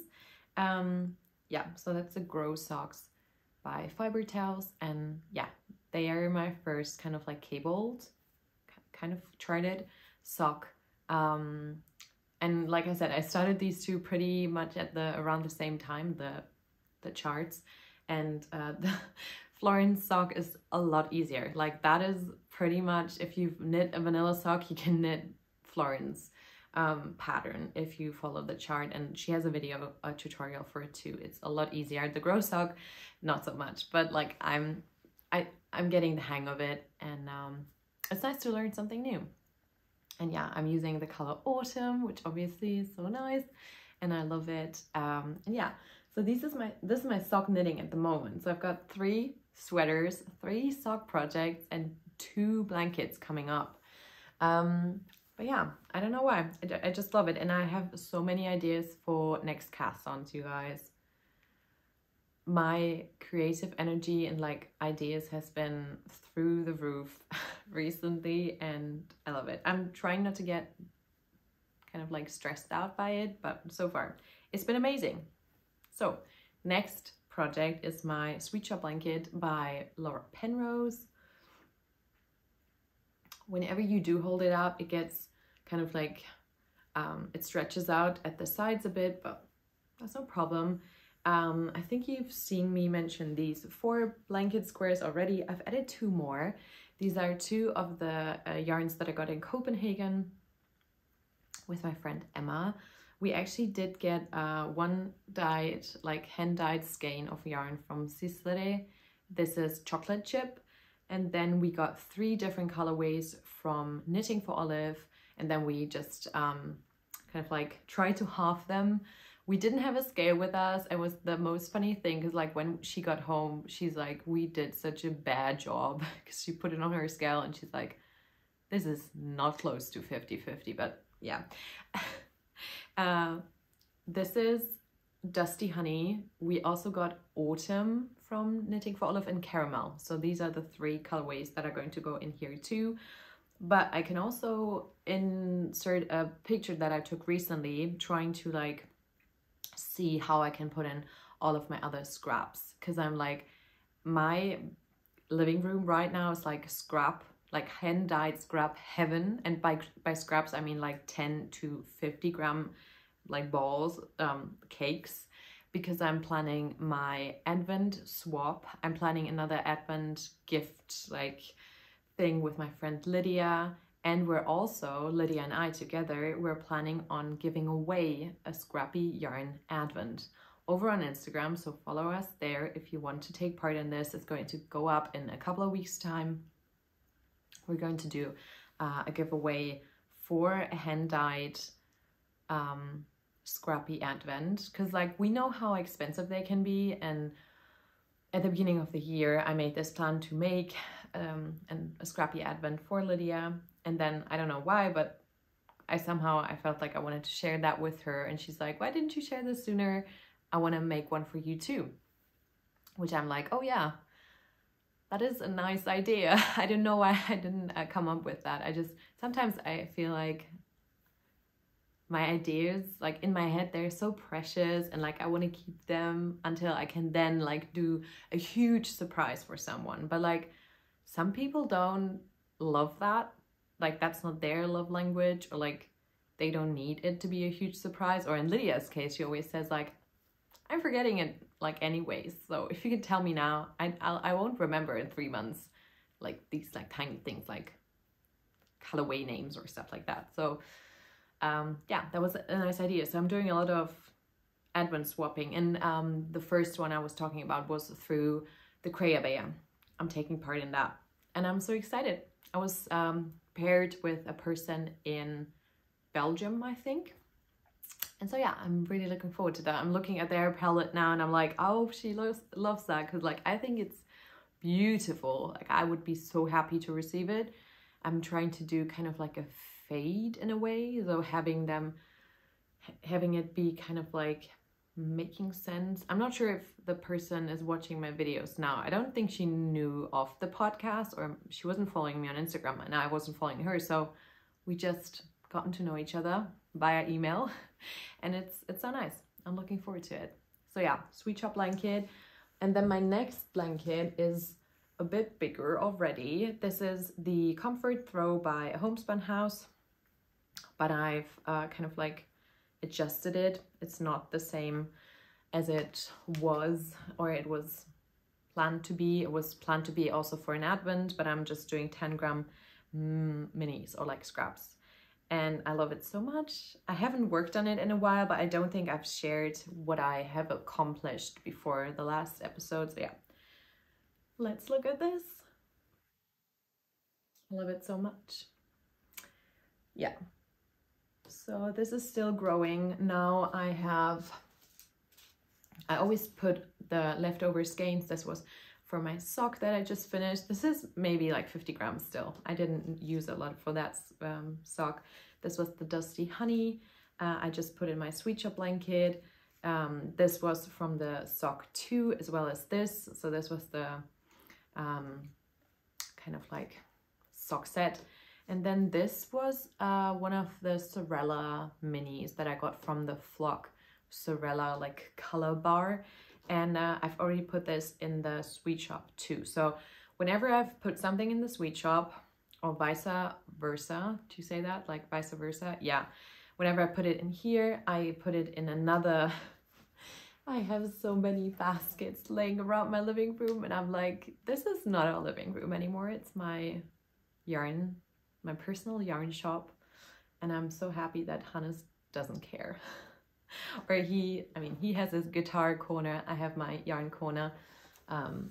Um, yeah, so that's the Gro Socks by Fiber Tales. And yeah, they are my first kind of like cabled, kind of charted sock um, and like I said, I started these two pretty much at the around the same time, the the charts, and uh, the Florence sock is a lot easier. Like that is pretty much if you've knit a vanilla sock, you can knit Florence. um, pattern if you follow the chart. And she has a video a tutorial for it too. It's a lot easier. The Gro sock not so much. But like i'm i i'm getting the hang of it. And um it's nice to learn something new. And yeah i'm using the color autumn which obviously is so nice. And i love it. Um and yeah. So this is my this is my sock knitting at the moment. So i've got three sweaters three sock projects and two blankets coming up um but yeah, I don't know why. I, I just love it. And I have so many ideas for next cast ons, you guys. My creative energy and like ideas has been through the roof recently and I love it. I'm trying not to get kind of like stressed out by it, but so far it's been amazing. So next project is my Sweet Shop Blanket by Laura Penrose whenever you do hold it up, it gets kind of like, um, it stretches out at the sides a bit, but that's no problem. Um, I think you've seen me mention these four blanket squares already. I've added two more. These are two of the uh, yarns that I got in Copenhagen with my friend Emma. We actually did get uh, one dyed, like hand dyed skein of yarn from Sislere. This is chocolate chip and then we got three different colorways from Knitting for Olive. And then we just um, kind of like tried to half them. We didn't have a scale with us. It was the most funny thing because like when she got home, she's like, we did such a bad job because she put it on her scale and she's like, this is not close to 50-50, but yeah. uh, this is Dusty Honey. We also got Autumn from Knitting for Olive and Caramel. So these are the three colorways that are going to go in here too. But I can also insert a picture that I took recently trying to like see how I can put in all of my other scraps because I'm like my living room right now is like scrap like hand dyed scrap heaven and by by scraps I mean like 10 to 50 gram like balls um cakes because I'm planning my advent swap. I'm planning another advent gift like thing with my friend Lydia. And we're also, Lydia and I together, we're planning on giving away a scrappy yarn advent over on Instagram. So follow us there if you want to take part in this. It's going to go up in a couple of weeks time. We're going to do uh, a giveaway for a hand dyed um, scrappy advent. Because like we know how expensive they can be and at the beginning of the year I made this plan to make um, an, a scrappy advent for Lydia. And then I don't know why but I somehow I felt like I wanted to share that with her. And she's like why didn't you share this sooner? I want to make one for you too. Which I'm like oh yeah that is a nice idea. I don't know why I didn't uh, come up with that. I just sometimes I feel like my ideas like in my head they're so precious and like I want to keep them until I can then like do a huge surprise for someone. But like some people don't love that. Like that's not their love language or like they don't need it to be a huge surprise. Or in Lydia's case she always says like I'm forgetting it like anyways so if you can tell me now I I'll, I won't remember in three months like these like tiny things like colorway names or stuff like that so um, yeah, that was a nice idea. So I'm doing a lot of advent swapping. And um, the first one I was talking about was through the Creabea. I'm taking part in that. And I'm so excited. I was um, paired with a person in Belgium, I think. And so yeah, I'm really looking forward to that. I'm looking at their palette now and I'm like, oh, she loves, loves that. Cause like, I think it's beautiful. Like I would be so happy to receive it. I'm trying to do kind of like a fade in a way though having them having it be kind of like making sense i'm not sure if the person is watching my videos now i don't think she knew of the podcast or she wasn't following me on instagram and i wasn't following her so we just gotten to know each other via email and it's it's so nice i'm looking forward to it so yeah sweet shop blanket and then my next blanket is a bit bigger already this is the comfort throw by homespun house but I've uh, kind of like adjusted it. It's not the same as it was or it was planned to be. It was planned to be also for an advent, but I'm just doing 10 gram mm, minis or like scraps. And I love it so much. I haven't worked on it in a while, but I don't think I've shared what I have accomplished before the last episode. So yeah, let's look at this. I love it so much. Yeah. So this is still growing. Now I have, I always put the leftover skeins. This was for my sock that I just finished. This is maybe like 50 grams still. I didn't use a lot for that um, sock. This was the Dusty Honey. Uh, I just put in my Sweet Shop blanket. Um, this was from the sock 2 as well as this. So this was the um, kind of like sock set. And then this was uh, one of the Sorella minis that I got from the Flock Sorella like color bar and uh, I've already put this in the sweet shop too. So whenever I've put something in the sweet shop or vice versa, do you say that? Like vice versa? Yeah. Whenever I put it in here, I put it in another I have so many baskets laying around my living room and I'm like, this is not a living room anymore. It's my yarn, my personal yarn shop. And I'm so happy that Hannes doesn't care. or he, I mean, he has his guitar corner, I have my yarn corner. Um,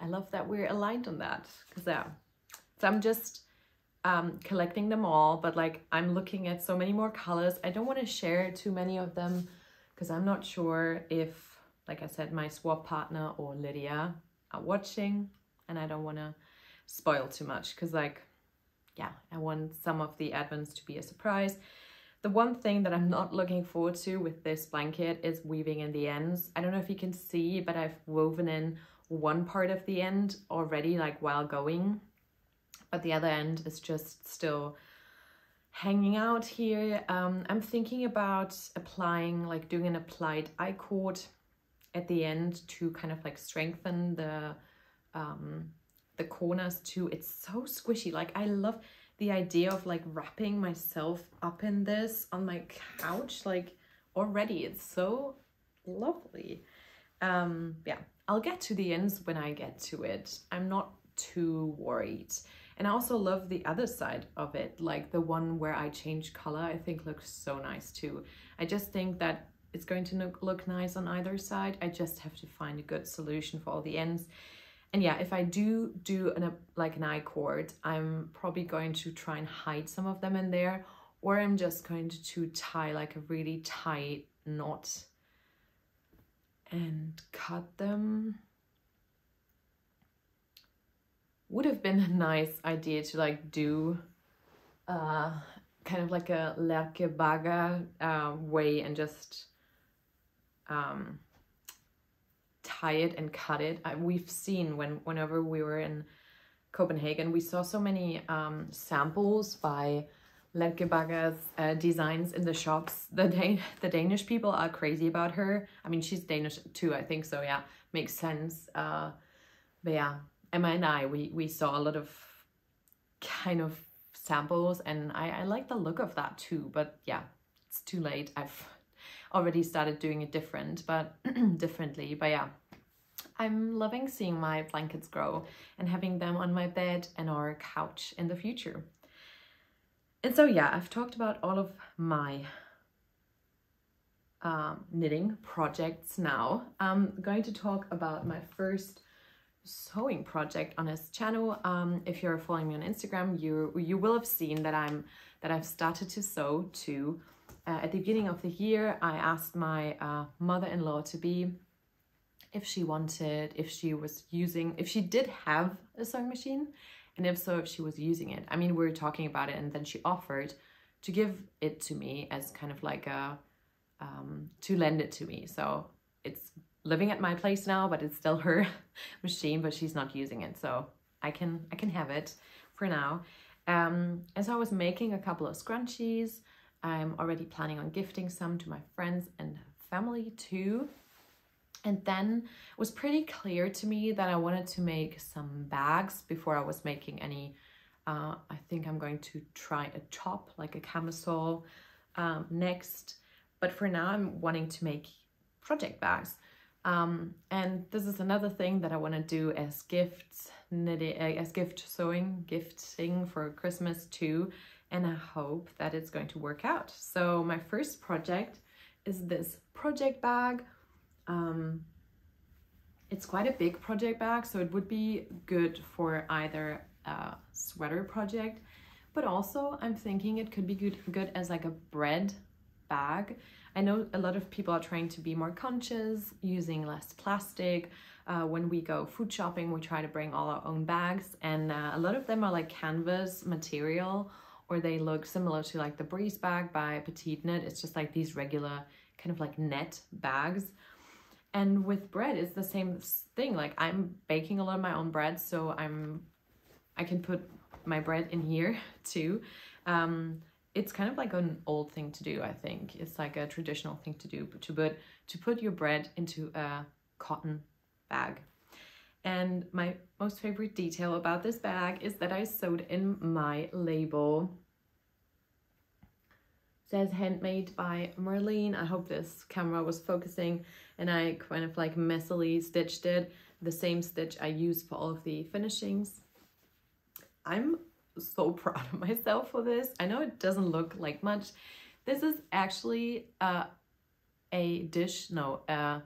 I love that we're aligned on that because yeah, so I'm just um, collecting them all, but like I'm looking at so many more colors. I don't want to share too many of them because I'm not sure if, like I said, my swap partner or Lydia are watching and I don't want to spoil too much because like, yeah, I want some of the advents to be a surprise. The one thing that I'm not looking forward to with this blanket is weaving in the ends. I don't know if you can see, but I've woven in one part of the end already, like while going, but the other end is just still hanging out here. Um, I'm thinking about applying, like doing an applied I-cord at the end to kind of like strengthen the um, the corners too. It's so squishy. Like I love, the idea of like wrapping myself up in this on my couch like already it's so lovely. Um yeah i'll get to the ends when i get to it. I'm not too worried. And i also love the other side of it like the one where i change color i think looks so nice too. I just think that it's going to look, look nice on either side. I just have to find a good solution for all the ends and yeah, if I do do an, a, like an I-cord, I'm probably going to try and hide some of them in there, or I'm just going to, tie like a really tight knot and cut them. Would have been a nice idea to like do uh, kind of like a Lærke Bagger uh, way and just um, tie it and cut it. I, we've seen when whenever we were in Copenhagen, we saw so many um, samples by Lærke Bagger's uh, designs in the shops. The Dan the Danish people are crazy about her. I mean, she's Danish too, I think so. Yeah, makes sense. Uh, but yeah, Emma and I, we we saw a lot of kind of samples, and I I like the look of that too. But yeah, it's too late. I've already started doing it different, but differently. But yeah, I'm loving seeing my blankets grow and having them on my bed and our couch in the future. And so yeah, I've talked about all of my um, knitting projects now. I'm going to talk about my first sewing project on this channel. Um, if you're following me on Instagram, you you will have seen that I'm that I've started to sew too uh, at the beginning of the year, I asked my uh, mother-in-law to be if she wanted, if she was using, if she did have a sewing machine, and if so, if she was using it. I mean, we were talking about it, and then she offered to give it to me as kind of like a, um, to lend it to me. So it's living at my place now, but it's still her machine, but she's not using it. So I can, I can have it for now. Um, and so I was making a couple of scrunchies, I'm already planning on gifting some to my friends and family too. And then it was pretty clear to me that I wanted to make some bags before I was making any. Uh, I think I'm going to try a top, like a camisole um, next. But for now, I'm wanting to make project bags. Um, and this is another thing that I want to do as gifts, uh, as gift sewing, gifting for Christmas too, and I hope that it's going to work out. So my first project is this project bag. Um, it's quite a big project bag, so it would be good for either a sweater project, but also I'm thinking it could be good, good as like a bread bag. I know a lot of people are trying to be more conscious, using less plastic. Uh, when we go food shopping, we try to bring all our own bags, and uh, a lot of them are like canvas material, or they look similar to like the Breeze bag by PetiteKnit. It's just like these regular kind of like net bags. And with bread, it's the same thing. Like I'm baking a lot of my own bread, so I'm I can put my bread in here too. Um, it's kind of like an old thing to do, I think. It's like a traditional thing to do, to put to put your bread into a cotton bag. And my most favorite detail about this bag is that I sewed in my label. It says handmade by Marlene. I hope this camera was focusing and I kind of like messily stitched it. The same stitch I use for all of the finishings. I'm so proud of myself for this. I know it doesn't look like much. This is actually uh, a dish, no, uh,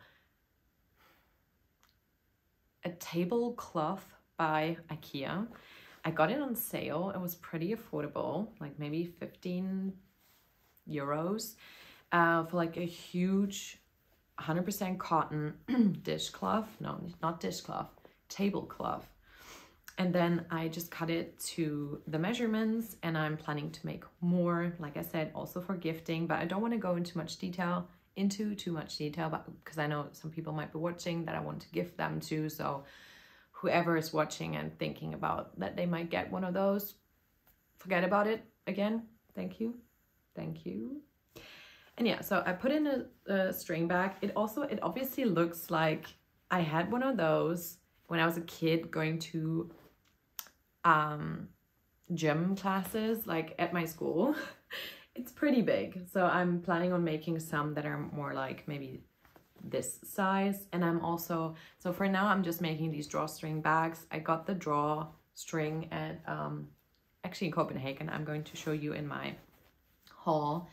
a tablecloth by Ikea. I got it on sale. It was pretty affordable, like maybe 15 euros uh, for like a huge 100% cotton dishcloth. No, not dishcloth, tablecloth. And then I just cut it to the measurements and I'm planning to make more, like I said, also for gifting, but I don't want to go into much detail, into too much detail, but because I know some people might be watching that I want to gift them to. So whoever is watching and thinking about that they might get one of those, forget about it again. Thank you. Thank you. And yeah, so I put in a, a string bag. It also, it obviously looks like I had one of those when I was a kid going to um, gym classes like at my school. it's pretty big. So I'm planning on making some that are more like maybe this size. And I'm also, so for now, I'm just making these drawstring bags. I got the drawstring at, um, actually in Copenhagen. I'm going to show you in my haul.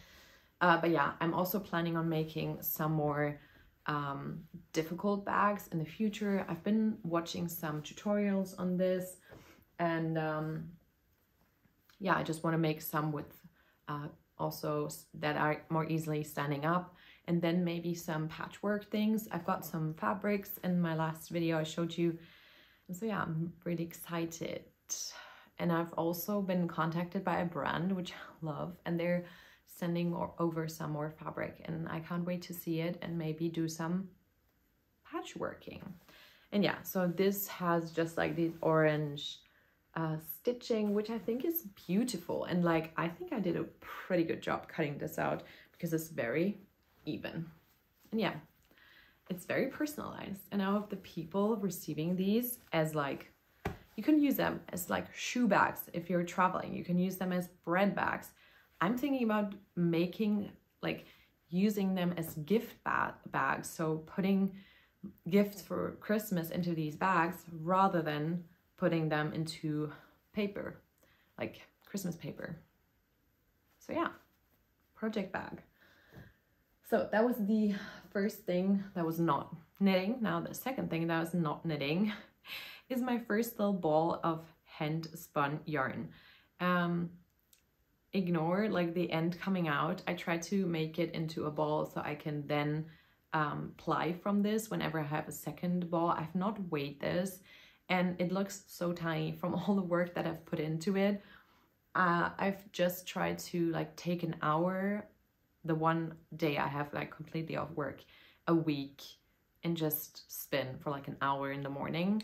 Uh, but yeah, I'm also planning on making some more um, difficult bags in the future. I've been watching some tutorials on this and um, yeah, I just want to make some with uh, also that are more easily standing up and then maybe some patchwork things. I've got some fabrics in my last video I showed you. And so yeah, I'm really excited. And I've also been contacted by a brand, which I love, and they're sending over some more fabric and I can't wait to see it and maybe do some patchworking. And yeah, so this has just like these orange uh, stitching, which I think is beautiful. And like, I think I did a pretty good job cutting this out because it's very even. And yeah, it's very personalized. And I hope the people receiving these as like, you can use them as like shoe bags if you're traveling. You can use them as bread bags. I'm thinking about making like using them as gift ba bags. So putting gifts for Christmas into these bags rather than putting them into paper, like Christmas paper. So yeah, project bag. So that was the first thing that was not knitting. Now the second thing that was not knitting is my first little ball of hand spun yarn. Um, ignore like the end coming out. I try to make it into a ball so I can then um, ply from this whenever I have a second ball. I've not weighed this and it looks so tiny from all the work that I've put into it. Uh, I've just tried to like take an hour, the one day I have like completely off work, a week and just spin for like an hour in the morning.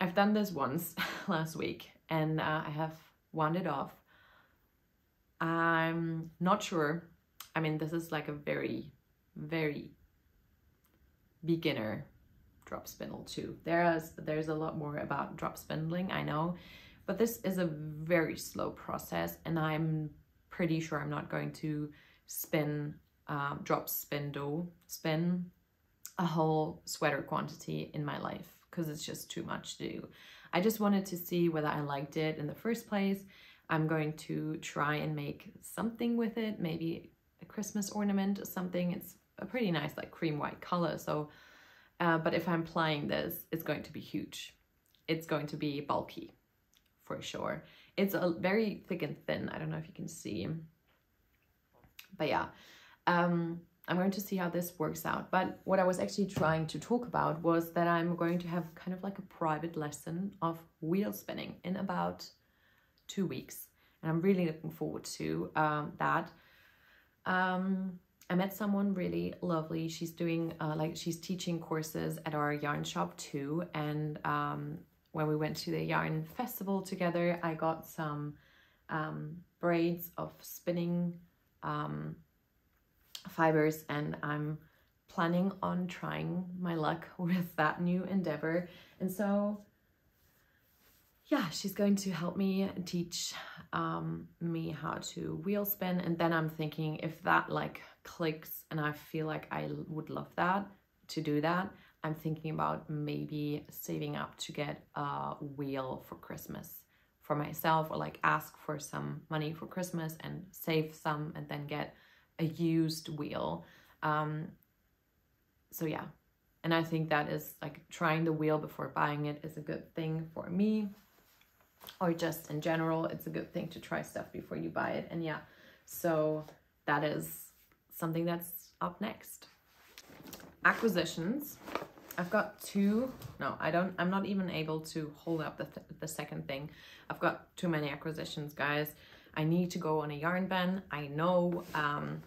I've done this once last week and uh, I have wound it off I'm not sure. I mean, this is like a very, very beginner drop spindle too. There's, there's a lot more about drop spindling, I know, but this is a very slow process and I'm pretty sure I'm not going to spin, um, drop spindle, spin a whole sweater quantity in my life because it's just too much to do. I just wanted to see whether I liked it in the first place I'm going to try and make something with it, maybe a Christmas ornament or something. It's a pretty nice like cream white color. So, uh, but if I'm applying this, it's going to be huge. It's going to be bulky for sure. It's a very thick and thin. I don't know if you can see. But yeah, um, I'm going to see how this works out. But what I was actually trying to talk about was that I'm going to have kind of like a private lesson of wheel spinning in about two weeks. And I'm really looking forward to um, that. Um, I met someone really lovely. She's doing uh, like she's teaching courses at our yarn shop too. And um, when we went to the yarn festival together, I got some um, braids of spinning um, fibers and I'm planning on trying my luck with that new endeavor. And so, yeah, she's going to help me teach um, me how to wheel spin. And then I'm thinking if that like clicks and I feel like I would love that to do that, I'm thinking about maybe saving up to get a wheel for Christmas for myself or like ask for some money for Christmas and save some and then get a used wheel. Um, so yeah, and I think that is like trying the wheel before buying it is a good thing for me or just in general, it's a good thing to try stuff before you buy it. And yeah, so that is something that's up next. Acquisitions. I've got two, no, I don't, I'm not even able to hold up the, th the second thing. I've got too many acquisitions, guys. I need to go on a yarn ban. I know um,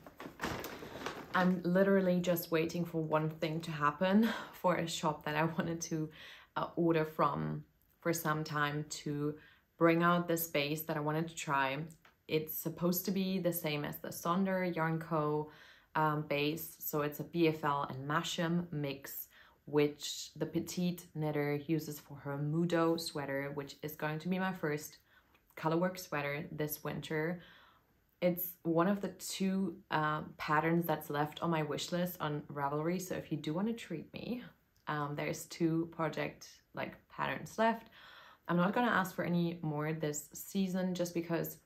I'm literally just waiting for one thing to happen for a shop that I wanted to uh, order from for some time to bring out the space that I wanted to try. It's supposed to be the same as the Sonder Yarn Co. Um, base. So it's a BFL and Masham mix, which the petite knitter uses for her Mudo sweater, which is going to be my first colorwork sweater this winter. It's one of the two um, patterns that's left on my wish list on Ravelry. So if you do want to treat me, um, there's two project like patterns left. I'm not gonna ask for any more this season just because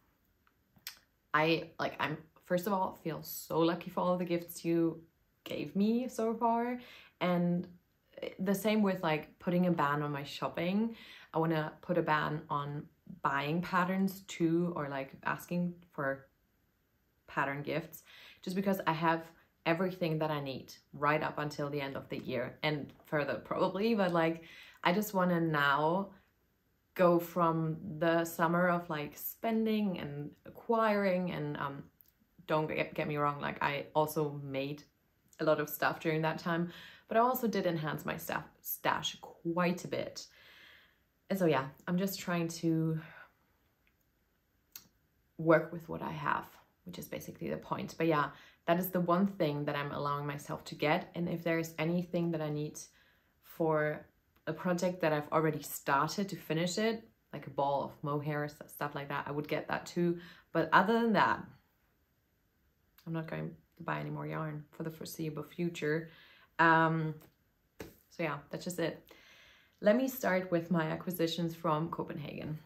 I like I'm first of all feel so lucky for all the gifts you gave me so far and the same with like putting a ban on my shopping. I want to put a ban on buying patterns too or like asking for pattern gifts just because I have everything that I need right up until the end of the year and further probably but like I just want to now go from the summer of like spending and acquiring and um don't get, get me wrong like I also made a lot of stuff during that time but I also did enhance my staff stash quite a bit and so yeah, I'm just trying to work with what I have, which is basically the point. But yeah, that is the one thing that I'm allowing myself to get. And if there's anything that I need for a project that I've already started to finish it, like a ball of mohair, stuff like that, I would get that too. But other than that, I'm not going to buy any more yarn for the foreseeable future. Um, so yeah, that's just it. Let me start with my acquisitions from Copenhagen.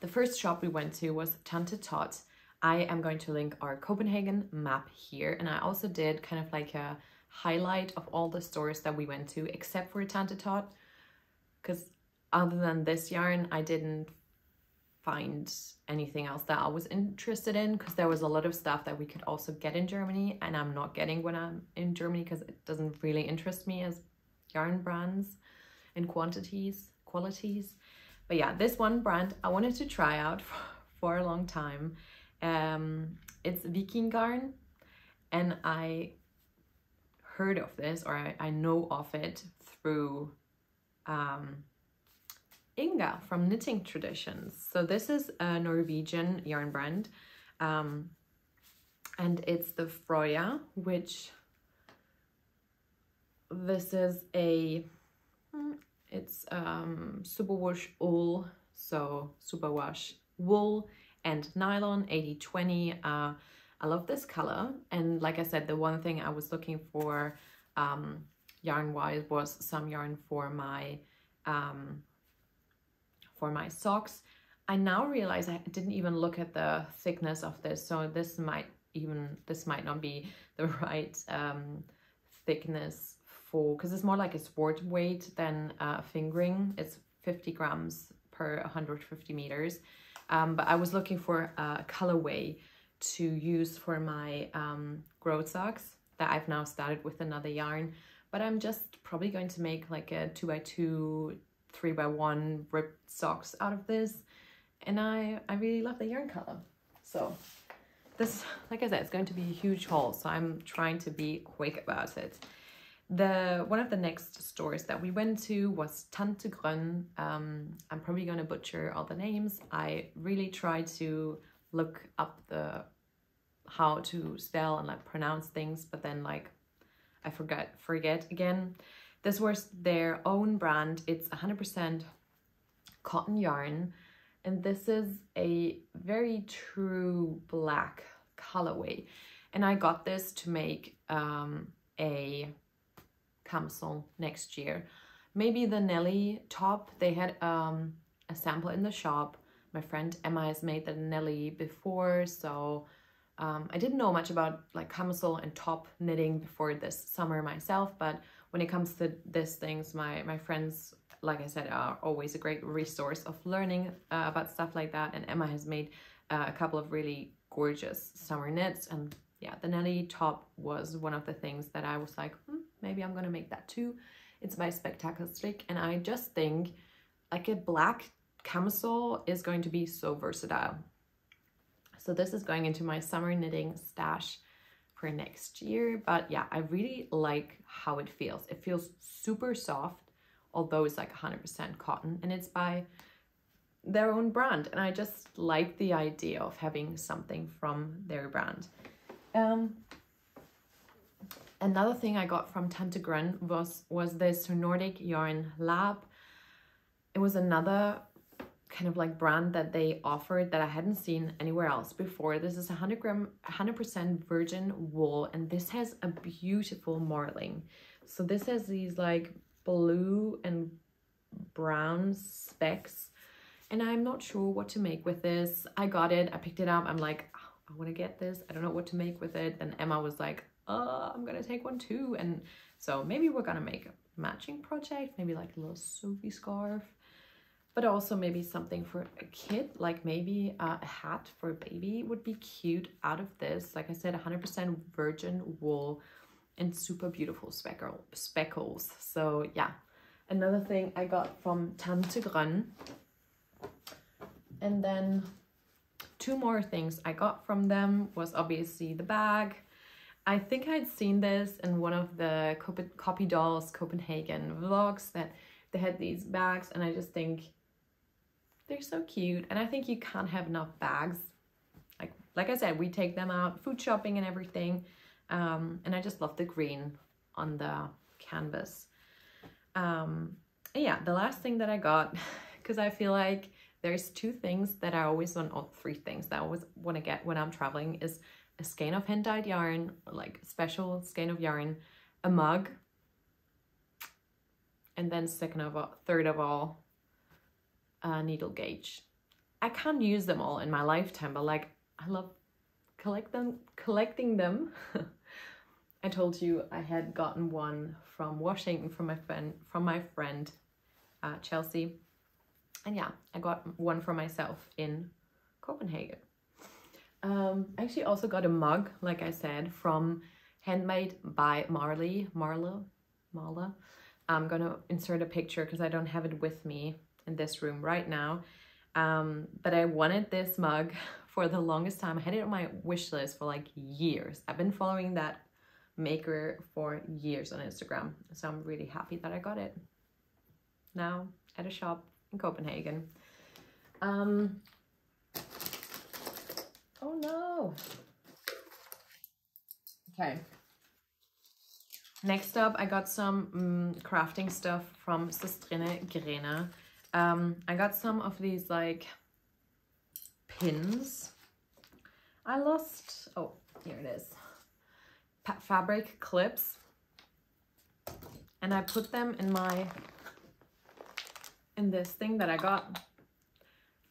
The first shop we went to was Tante Tot. I am going to link our Copenhagen map here and I also did kind of like a highlight of all the stores that we went to except for Tante Tot because other than this yarn I didn't find anything else that I was interested in because there was a lot of stuff that we could also get in Germany and I'm not getting when I'm in Germany because it doesn't really interest me as yarn brands and quantities, qualities. But yeah, this one brand I wanted to try out for, a long time. Um, it's Viking Garn and I heard of this or I, I know of it through um, Inga from Knitting Traditions. So this is a Norwegian yarn brand um, and it's the Froya, which this is a, it's um, superwash wool, so superwash wool and nylon 80-20. Uh, I love this color. And like I said, the one thing I was looking for um, yarn-wise was some yarn for my um, for my socks. I now realize I didn't even look at the thickness of this. So this might even, this might not be the right um, thickness for, because it's more like a sport weight than uh, fingering. It's 50 grams per 150 meters. Um, but I was looking for a colorway to use for my um, Gro socks that I've now started with another yarn. But I'm just probably going to make like a two by two, three by one ribbed socks out of this. And I, I really love the yarn color. So this, like I said, it's going to be a huge haul. So I'm trying to be quick about it. The One of the next stores that we went to was Tante Grøn. Um, I'm probably going to butcher all the names. I really tried to look up the how to spell and like pronounce things, but then like I forget forget again. This was their own brand. It's 100% cotton yarn. And this is a very true black colorway. And I got this to make um, a camisole next year. Maybe the Nelly top, they had um, a sample in the shop. My friend Emma has made the Nelly before, so um, I didn't know much about like camisole and top knitting before this summer myself, but when it comes to these things, my, my friends, like I said, are always a great resource of learning uh, about stuff like that. And Emma has made uh, a couple of really gorgeous summer knits. And yeah, the Nelly top was one of the things that I was like, hmm, maybe I'm to make that too. It's by Spectacle Stick. And I just think like a black camisole is going to be so versatile. So this is going into my summer knitting stash for next year. But yeah, I really like how it feels. It feels super soft, although it's like 100% cotton and it's by their own brand. And I just like the idea of having something from their brand. Um, another thing I got from Tante was, was this Nordic Yarn Lab. It was another kind of like brand that they offered that I hadn't seen anywhere else before. This is 100 gram, 100% virgin wool, and this has a beautiful marling. So this has these like blue and brown specks, and I'm not sure what to make with this. I got it, I picked it up, I'm like, oh, I want to get this. I don't know what to make with it. And Emma was like, oh, I'm gonna take one too. And so maybe we're gonna make a matching project, maybe like a little Sophie scarf but also maybe something for a kid, like maybe uh, a hat for a baby would be cute out of this. Like I said, 100% virgin wool and super beautiful speckle, speckles. So yeah, another thing I got from Tante Grøn. And then two more things I got from them was obviously the bag. I think I'd seen this in one of the Copy Dolls Copenhagen vlogs that they had these bags and I just think they're so cute. And I think you can't have enough bags. Like, like I said, we take them out food shopping and everything. Um, and I just love the green on the canvas. Um, yeah, the last thing that I got, because I feel like there's two things that I always want, or three things that I always want to get when I'm traveling is a skein of hand-dyed yarn, like special skein of yarn, a mug, and then second of all, third of all, uh, needle gauge. I can't use them all in my lifetime, but like I love collect them, collecting them. I told you I had gotten one from Washington from my friend from my friend uh, Chelsea, and yeah, I got one for myself in Copenhagen. Um, I actually also got a mug, like I said, from Handmade by Marley, Marla, Marla. I'm gonna insert a picture because I don't have it with me in this room right now. Um, but I wanted this mug for the longest time. I had it on my wish list for like years. I've been following that maker for years on Instagram. So I'm really happy that I got it now at a shop in Copenhagen. Um, oh no. Okay. Next up, I got some um, crafting stuff from Søstrene Grene. Um, I got some of these like pins. I lost, oh, here it is. Pa fabric clips. And I put them in my, in this thing that I got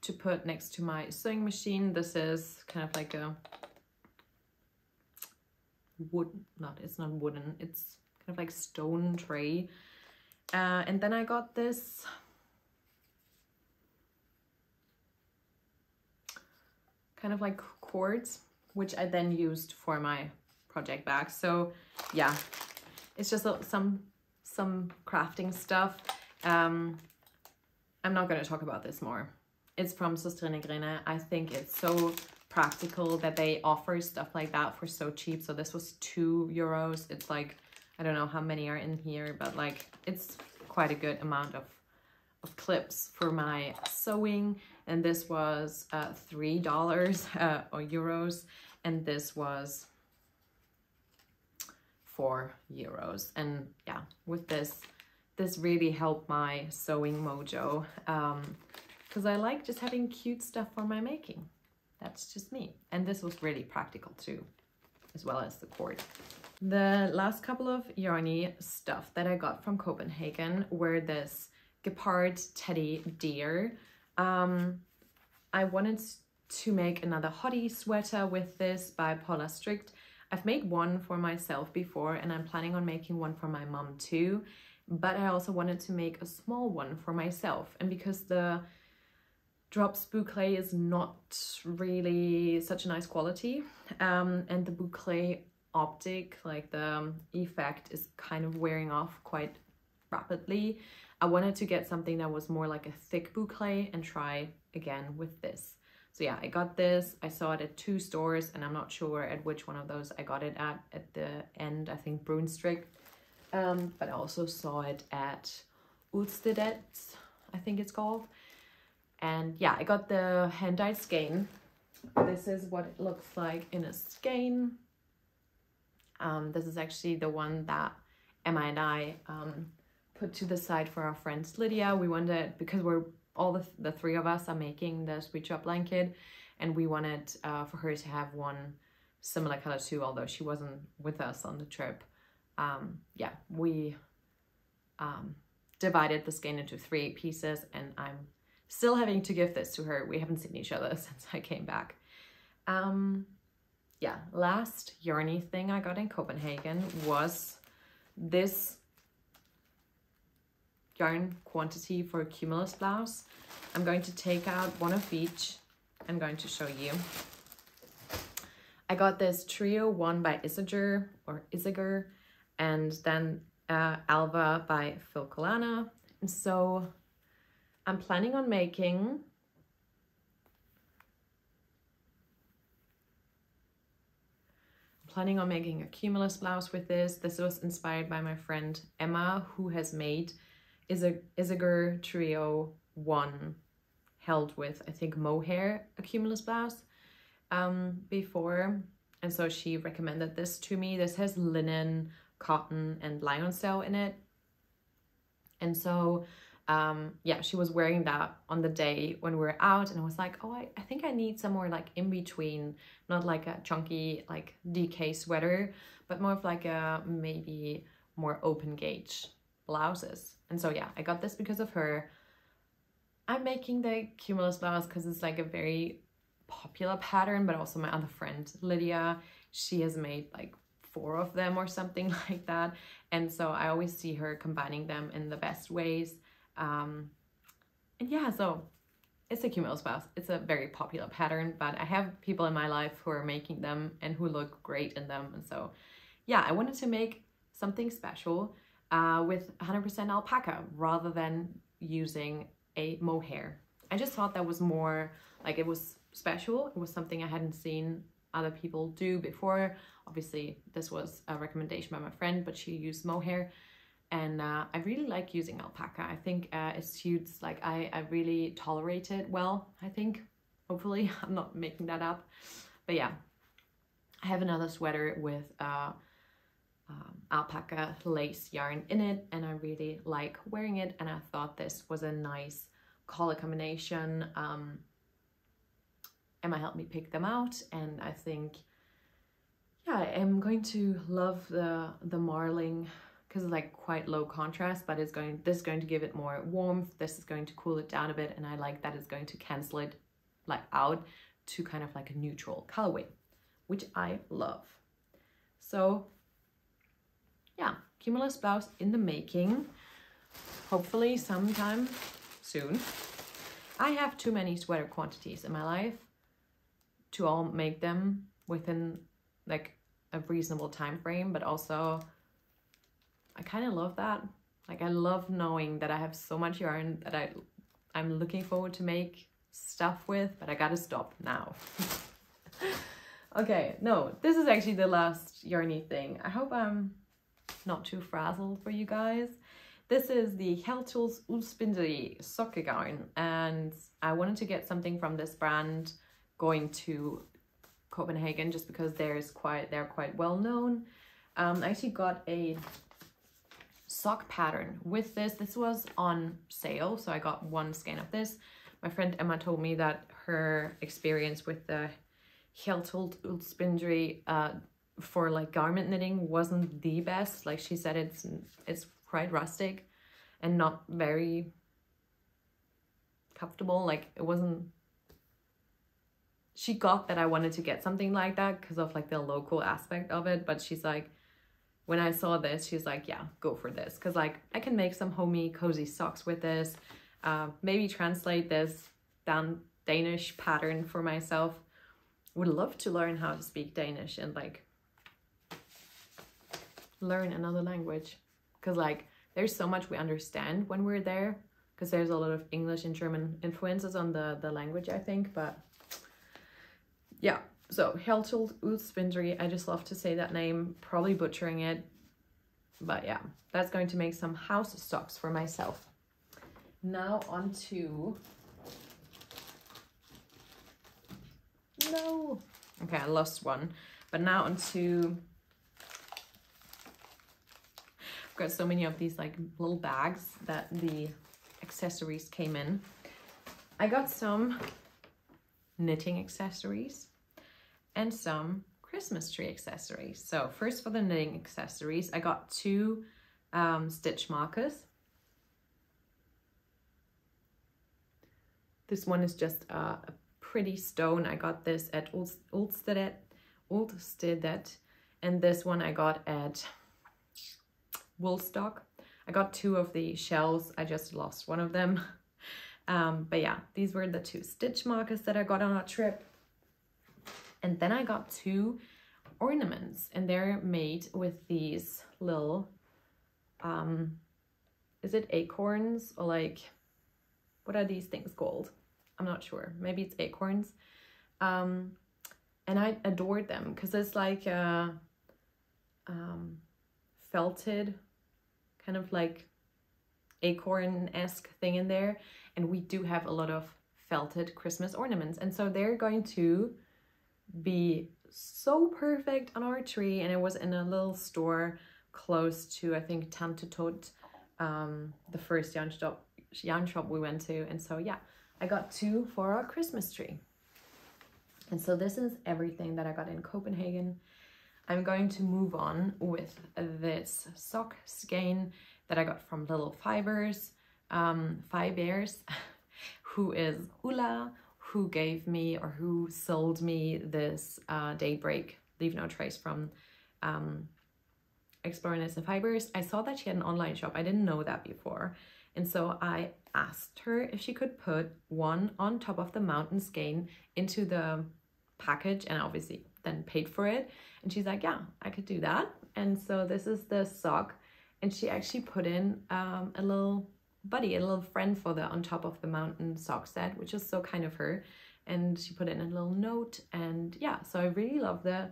to put next to my sewing machine. This is kind of like a wood, not, it's not wooden, it's kind of like stone tray. Uh, and then I got this kind of like cords, which I then used for my project bag. So yeah, it's just some some crafting stuff. Um, I'm not going to talk about this more. It's from Søstrene Grene. I think it's so practical that they offer stuff like that for so cheap. So this was two euros. It's like, I don't know how many are in here, but like it's quite a good amount of, of clips for my sewing. And this was uh, $3 uh, or euros. And this was four euros. And yeah, with this, this really helped my sewing mojo because um, I like just having cute stuff for my making. That's just me. And this was really practical too, as well as the cord. The last couple of yarny stuff that I got from Copenhagen were this Gepard teddy deer. Um, I wanted to make another hottie sweater with this by Paula Strict. I've made one for myself before and I'm planning on making one for my mom too but I also wanted to make a small one for myself. And because the drops boucle is not really such a nice quality, um, and the boucle optic, like the effect is kind of wearing off quite rapidly, I wanted to get something that was more like a thick boucle and try again with this. So yeah, I got this. I saw it at two stores and I'm not sure at which one of those I got it at at the end. I think Brunswick um, but I also saw it at Uldstedet, I think it's called. And yeah, I got the hand-dyed skein. This is what it looks like in a skein. Um, this is actually the one that Emma and I um, put to the side for our friend Lydia. We wanted, because we're all the, the three of us are making the sweet shop blanket and we wanted uh, for her to have one similar color too, although she wasn't with us on the trip um, yeah, we um, divided the skein into three pieces and I'm still having to give this to her. We haven't seen each other since I came back. Um, yeah, last yarny thing I got in Copenhagen was this yarn quantity for a cumulus blouse. I'm going to take out one of each. I'm going to show you. I got this trio one by Isager or Isager and then uh, Alva by Filcolana. And so I'm planning on making planning on making a cumulus blouse with this. This was inspired by my friend Emma, who has made Isager Trio 1 held with, I think, mohair, a cumulus blouse um, before. And so she recommended this to me. This has linen cotton and Lyocell in it. And so, um, yeah, she was wearing that on the day when we were out and I was like, oh, I, I think I need somewhere like in between, not like a chunky like DK sweater, but more of like a maybe more open gauge blouses. And so, yeah, I got this because of her. I'm making the Cumulus blouse because it's like a very popular pattern, but also my other friend, Lydia, she has made like four of them or something like that. And so I always see her combining them in the best ways. Um, and yeah, so it's a cumulus blouse. It's a very popular pattern, but I have people in my life who are making them and who look great in them. And so, yeah, I wanted to make something special uh, with 100% alpaca rather than using a mohair. I just thought that was more like it was special. It was something I hadn't seen other people do before. Obviously, this was a recommendation by my friend, but she used mohair. And uh, I really like using alpaca. I think uh, it suits, like, I, I really tolerate it well, I think. Hopefully, I'm not making that up. But yeah, I have another sweater with uh, um, alpaca lace yarn in it, and I really like wearing it. And I thought this was a nice color combination. Um, Emma helped me pick them out, and I think yeah, I'm going to love the, the marling because it's like quite low contrast, but it's going, this is going to give it more warmth. This is going to cool it down a bit. And I like that it's going to cancel it like out to kind of like a neutral colorway, which I love. So yeah, Cumulus blouse in the making. Hopefully sometime soon. I have too many sweater quantities in my life to all make them within like a reasonable time frame, but also I kind of love that. Like I love knowing that I have so much yarn that I I'm looking forward to make stuff with, but I gotta stop now. okay, no, this is actually the last yarny thing. I hope I'm not too frazzled for you guys. This is the Hjelholts Uldspinderi sock yarn and I wanted to get something from this brand going to Copenhagen just because there's quite they're quite well known. Um, I actually got a sock pattern with this. This was on sale, so I got one skein of this. My friend Emma told me that her experience with the Hjelholts Uldspinderi uh, for like garment knitting wasn't the best. Like she said, it's it's quite rustic and not very comfortable. Like it wasn't she got that I wanted to get something like that because of like the local aspect of it. But she's like, when I saw this, she's like, yeah, go for this. Cause like I can make some homey cozy socks with this. Uh, maybe translate this down Danish pattern for myself. Would love to learn how to speak Danish and like learn another language. Cause like there's so much we understand when we're there. Cause there's a lot of English and German influences on the, the language, I think. But yeah, so Hjelholts Uldspinderi, I just love to say that name, probably butchering it. But yeah, that's going to make some house socks for myself. Now on to... No! Okay, I lost one. But now on to... I've got so many of these like little bags that the accessories came in. I got some knitting accessories and some Christmas tree accessories. So first for the knitting accessories, I got two um, stitch markers. This one is just a, a pretty stone. I got this at Uldstedet, Uldstedet, and this one I got at Woolstock. I got two of the shells. I just lost one of them. Um, but yeah, these were the two stitch markers that I got on our trip. And then I got two ornaments and they're made with these little, um, is it acorns or like, what are these things called? I'm not sure. Maybe it's acorns. Um, and I adored them because it's like a um, felted kind of like acorn-esque thing in there. And we do have a lot of felted Christmas ornaments. And so they're going to be so perfect on our tree and it was in a little store close to I think Tante Tot, um, the first yarn shop, yarn shop we went to and so yeah I got two for our Christmas tree and so this is everything that I got in Copenhagen I'm going to move on with this sock skein that I got from Little Fibers um, Fibers who is Ulla who gave me or who sold me this uh, Daybreak Leave No Trace from um, Exploring and Fibers. I saw that she had an online shop. I didn't know that before. And so I asked her if she could put one on top of the mountain skein into the package and obviously then paid for it. And she's like, yeah, I could do that. And so this is the sock. And she actually put in um, a little buddy, a little friend for the on top of the mountain sock set, which is so kind of her. And she put in a little note and yeah, so I really love the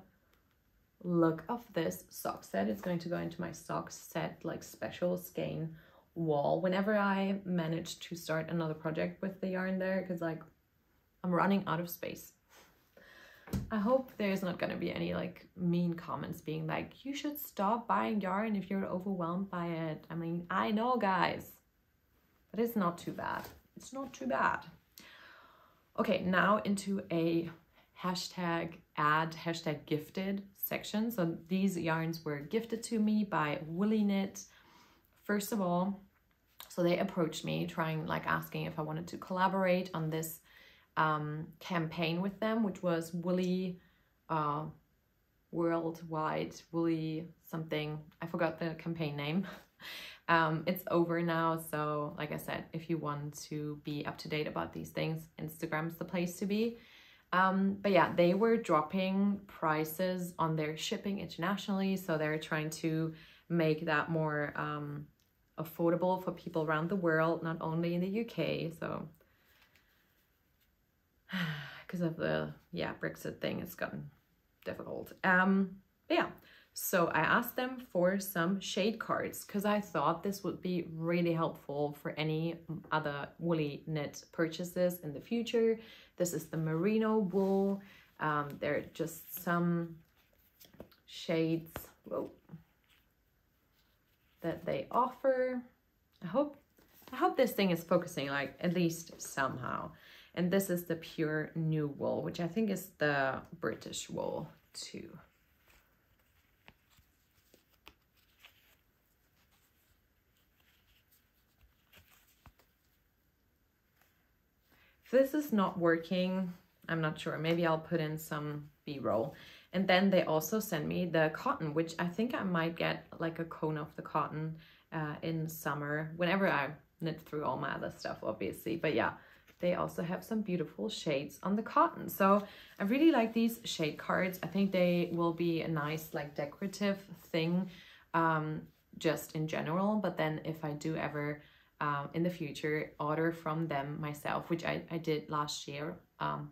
look of this sock set. It's going to go into my sock set like special skein wall whenever I manage to start another project with the yarn there because like I'm running out of space. I hope there's not gonna be any like mean comments being like you should stop buying yarn if you're overwhelmed by it. I mean I know guys but it's not too bad. It's not too bad. Okay, now into a hashtag ad, hashtag gifted section. So these yarns were gifted to me by Woolly Knit. First of all, so they approached me trying like asking if I wanted to collaborate on this um, campaign with them, which was Woolly uh, Worldwide Woolly something. I forgot the campaign name. um, it's over now. So like I said, if you want to be up to date about these things, Instagram's the place to be. Um, but yeah, they were dropping prices on their shipping internationally. So they're trying to make that more um, affordable for people around the world, not only in the UK. So because of the, yeah, Brexit thing, it's gotten difficult. Um, yeah, so I asked them for some shade cards because I thought this would be really helpful for any other woolly knit purchases in the future. This is the merino wool. Um, there are just some shades whoa, that they offer. I hope I hope this thing is focusing like at least somehow. And this is the pure new wool, which I think is the British wool too. If this is not working, I'm not sure. Maybe I'll put in some B-roll. And then they also sent me the cotton, which I think I might get like a cone of the cotton uh, in summer, whenever I knit through all my other stuff, obviously. But yeah, they also have some beautiful shades on the cotton. So I really like these shade cards. I think they will be a nice like decorative thing um, just in general. But then if I do ever um, in the future order from them myself, which I, I did last year. Um,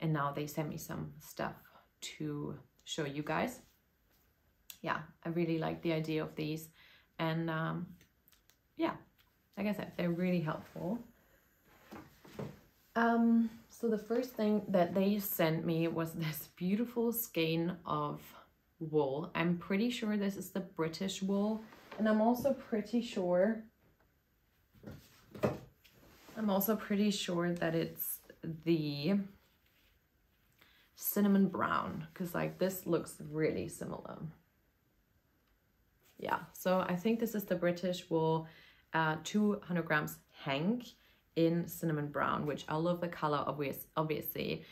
and now they sent me some stuff to show you guys. Yeah, I really like the idea of these. And um, yeah, like I said, they're really helpful. Um, so the first thing that they sent me was this beautiful skein of wool. I'm pretty sure this is the British wool. And I'm also pretty sure, I'm also pretty sure that it's the cinnamon brown because like this looks really similar. Yeah, so I think this is the British wool uh, 200 grams hank in cinnamon brown, which I love the color, obvious, obviously.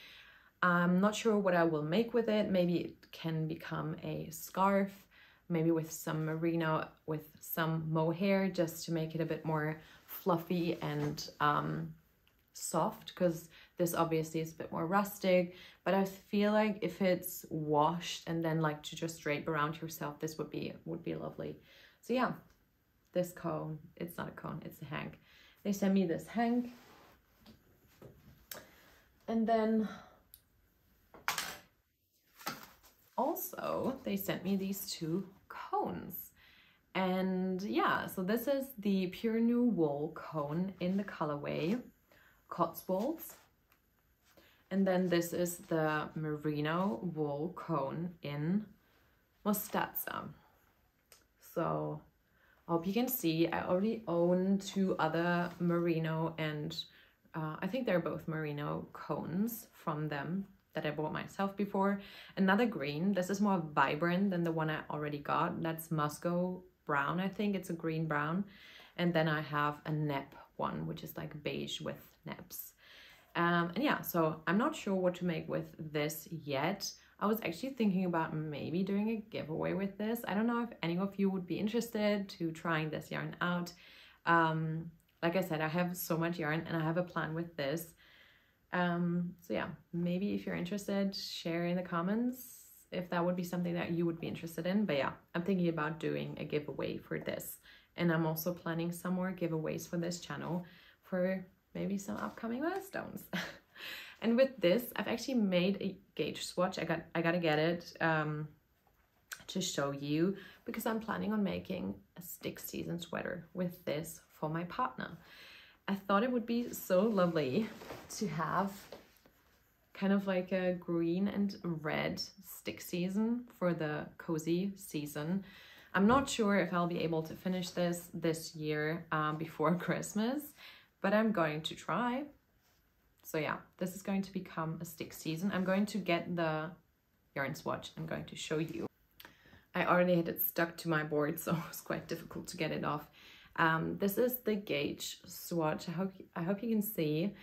I'm not sure what I will make with it. Maybe it can become a scarf, maybe with some merino, with some mohair, just to make it a bit more fluffy and um, soft, because this obviously is a bit more rustic. But I feel like if it's washed and then like to just drape around yourself, this would be would be lovely. So yeah, this cone, it's not a cone, it's a hank. They sent me this hank. And then also they sent me these two cones. And yeah, so this is the Pure New Wool cone in the colorway Cotswolds. And then this is the Merino Wool cone in Mostazza. So I hope you can see I already own two other merino and uh, I think they're both merino cones from them that I bought myself before. Another green, this is more vibrant than the one I already got. That's Musco brown, I think it's a green brown. And then I have a nap one, which is like beige with naps. Um, and yeah, so I'm not sure what to make with this yet. I was actually thinking about maybe doing a giveaway with this. I don't know if any of you would be interested to trying this yarn out. Um, like I said, I have so much yarn and I have a plan with this. Um, so yeah, maybe if you're interested, share in the comments if that would be something that you would be interested in. But yeah, I'm thinking about doing a giveaway for this. And I'm also planning some more giveaways for this channel for maybe some upcoming milestones. And with this, I've actually made a gauge swatch. I got I gotta get it um, to show you because I'm planning on making a stick season sweater with this for my partner. I thought it would be so lovely to have kind of like a green and red stick season for the cozy season. I'm not sure if I'll be able to finish this this year um, before Christmas, but I'm going to try. So yeah, this is going to become a stick season. I'm going to get the yarn swatch I'm going to show you. I already had it stuck to my board, so it was quite difficult to get it off. Um, this is the gauge swatch. I hope, I hope you can see.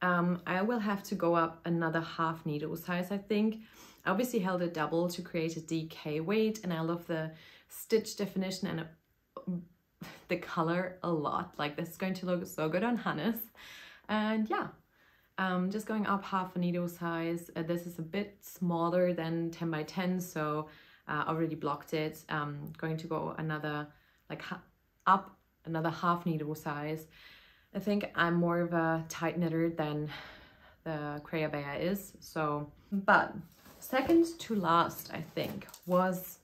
Um, I will have to go up another half needle size, I think. I obviously held it double to create a DK weight, and I love the stitch definition and a, the color a lot. Like this is going to look so good on Hannes. And yeah, um, just going up half a needle size. Uh, this is a bit smaller than 10 by 10, so uh, already blocked it. Um, going to go another, like up another half needle size. I think I'm more of a tight knitter than the Crea is, so, but second to last, I think, was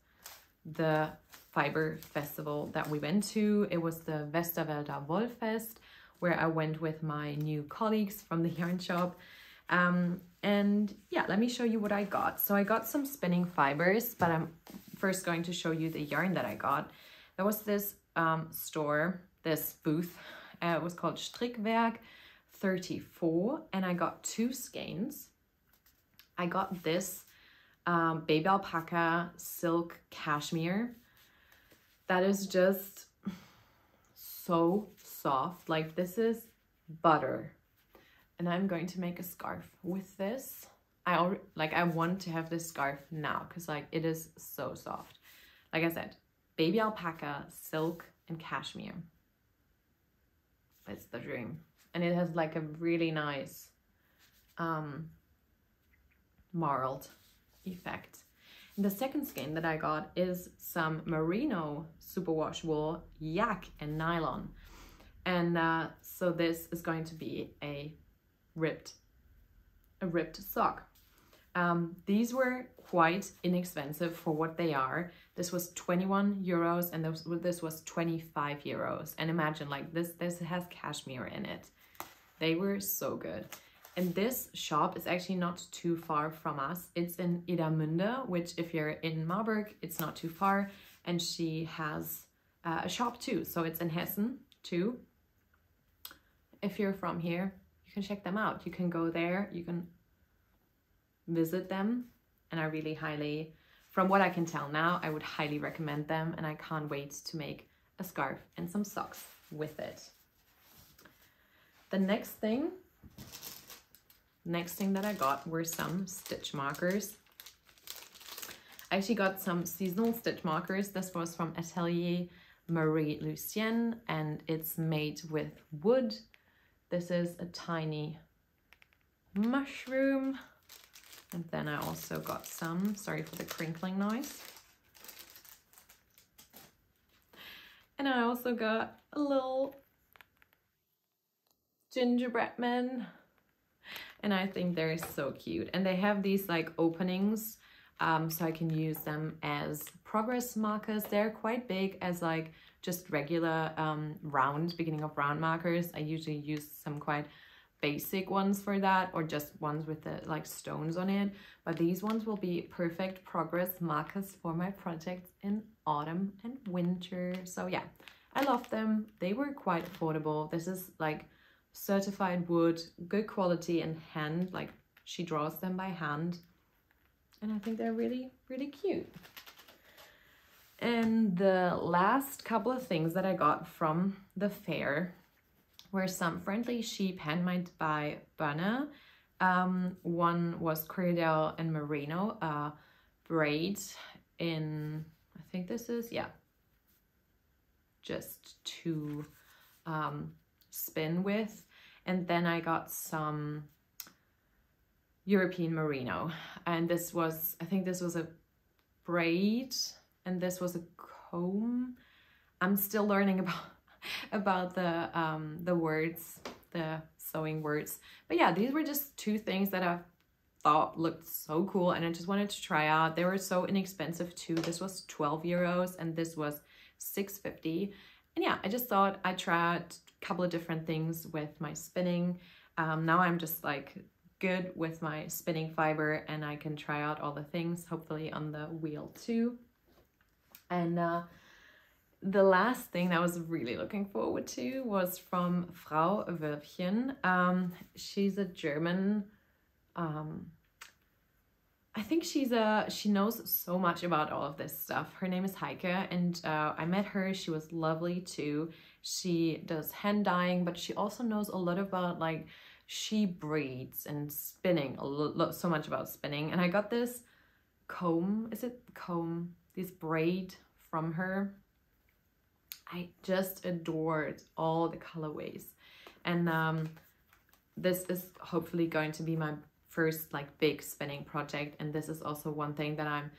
the fiber festival that we went to. It was the Westerwälder Wollfest, where I went with my new colleagues from the yarn shop. Um, and yeah, let me show you what I got. So I got some spinning fibers, but I'm first going to show you the yarn that I got. There was this um, store, this booth, uh, it was called Strickwerk 34, and I got two skeins. I got this um, baby alpaca silk cashmere that is just so soft. Like this is butter. And I'm going to make a scarf with this. I already, like I want to have this scarf now because like it is so soft. Like I said, baby alpaca, silk, and cashmere. It's the dream. And it has like a really nice um marled effect. And the second skein that I got is some merino superwash wool, yak, and nylon. And uh, so this is going to be a ribbed, a ribbed sock. Um, these were quite inexpensive for what they are. This was 21 euros and this, this was 25 euros. And imagine like this, this has cashmere in it. They were so good. And this shop is actually not too far from us. It's in Idamünde, which if you're in Marburg, it's not too far. And she has uh, a shop too. So it's in Hessen too. If you're from here, you can check them out. You can go there, you can visit them. And I really highly, from what I can tell now, I would highly recommend them. And I can't wait to make a scarf and some socks with it. The next thing Next thing that I got were some stitch markers. I actually got some seasonal stitch markers. This was from Atelier Marie Lucienne and it's made with wood. This is a tiny mushroom. And then I also got some, sorry for the crinkling noise. And I also got a little gingerbread man and I think they're so cute. And they have these like openings um, so I can use them as progress markers. They're quite big as like just regular um, round, beginning of round markers. I usually use some quite basic ones for that or just ones with the like stones on it. But these ones will be perfect progress markers for my projects in autumn and winter. So yeah, I love them. They were quite affordable. This is like certified wood, good quality and hand, like she draws them by hand. And I think they're really, really cute. And the last couple of things that I got from the fair were some Friendly Sheep handmade by Börne. Um, one was Corriedale and Merino uh, braid in, I think this is, yeah, just to um, spin with. And then I got some European merino. And this was, I think this was a braid and this was a comb. I'm still learning about about the um, the words, the sewing words. But yeah, these were just two things that I thought looked so cool and I just wanted to try out. They were so inexpensive too. This was 12 euros and this was 6.50. And yeah, I just thought I'd try out a couple of different things with my spinning. Um, now I'm just like good with my spinning fiber and I can try out all the things hopefully on the wheel too. And uh, the last thing that I was really looking forward to was from Frau Wölfchen. Um, she's a German um, I think she's a she knows so much about all of this stuff. Her name is Heike, and uh, I met her. She was lovely too. She does hand dyeing, but she also knows a lot about like she breeds and spinning a lot so much about spinning. And I got this comb. Is it comb? This braid from her. I just adored all the colorways, and um, this is hopefully going to be my first like big spinning project. And this is also one thing that I'm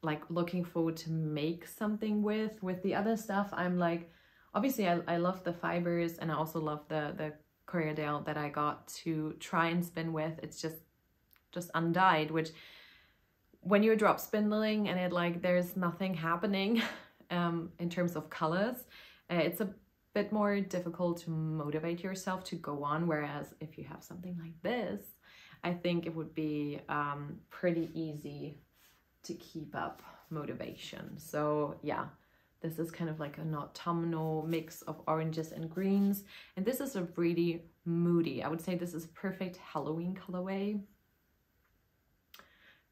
like looking forward to make something with with the other stuff. I'm like obviously I, I love the fibers and I also love the the Corriedale that I got to try and spin with. It's just just undyed which when you're drop spindling and it like there's nothing happening um in terms of colors uh, it's a bit more difficult to motivate yourself to go on whereas if you have something like this I think it would be um, pretty easy to keep up motivation. So yeah, this is kind of like an autumnal mix of oranges and greens. And this is a really moody, I would say this is perfect Halloween colorway.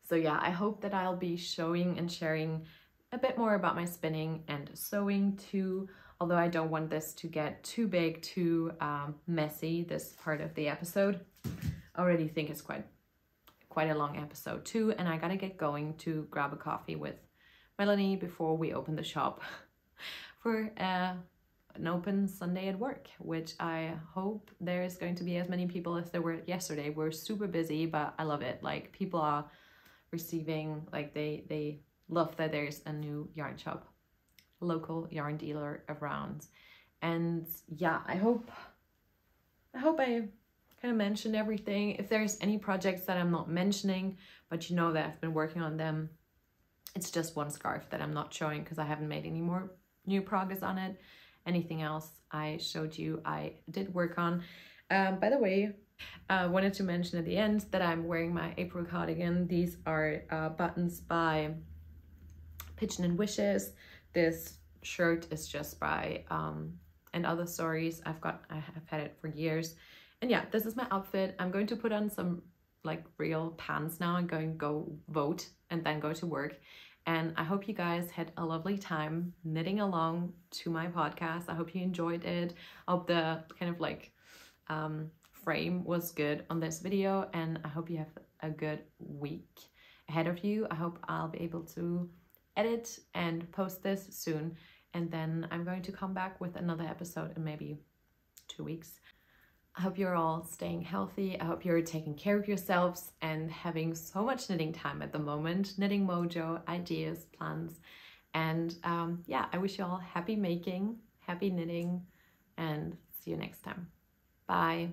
So yeah, I hope that I'll be showing and sharing a bit more about my spinning and sewing too, although I don't want this to get too big, too um, messy, this part of the episode already think it's quite quite a long episode too and I gotta get going to grab a coffee with Melanie before we open the shop for uh, an open Sunday at work, which I hope there's going to be as many people as there were yesterday. We're super busy, but I love it. Like people are receiving, like they, they love that there's a new yarn shop, local yarn dealer around. And yeah, I hope, I hope I kind of mentioned everything. If there's any projects that I'm not mentioning, but you know that I've been working on them, it's just one scarf that I'm not showing because I haven't made any more new progress on it. Anything else I showed you I did work on. Um, by the way, I uh, wanted to mention at the end that I'm wearing my April cardigan. These are uh, buttons by Pigeon and Wishes. This shirt is just by um, and other stories. I've got I have had it for years. And yeah, this is my outfit. I'm going to put on some like real pants now and going go vote and then go to work. And I hope you guys had a lovely time knitting along to my podcast. I hope you enjoyed it. I hope the kind of like um, frame was good on this video. And I hope you have a good week ahead of you. I hope I'll be able to edit and post this soon. And then I'm going to come back with another episode in maybe two weeks. I hope you're all staying healthy. I hope you're taking care of yourselves and having so much knitting time at the moment. Knitting mojo, ideas, plans. And um, yeah, I wish you all happy making, happy knitting, and see you next time. Bye.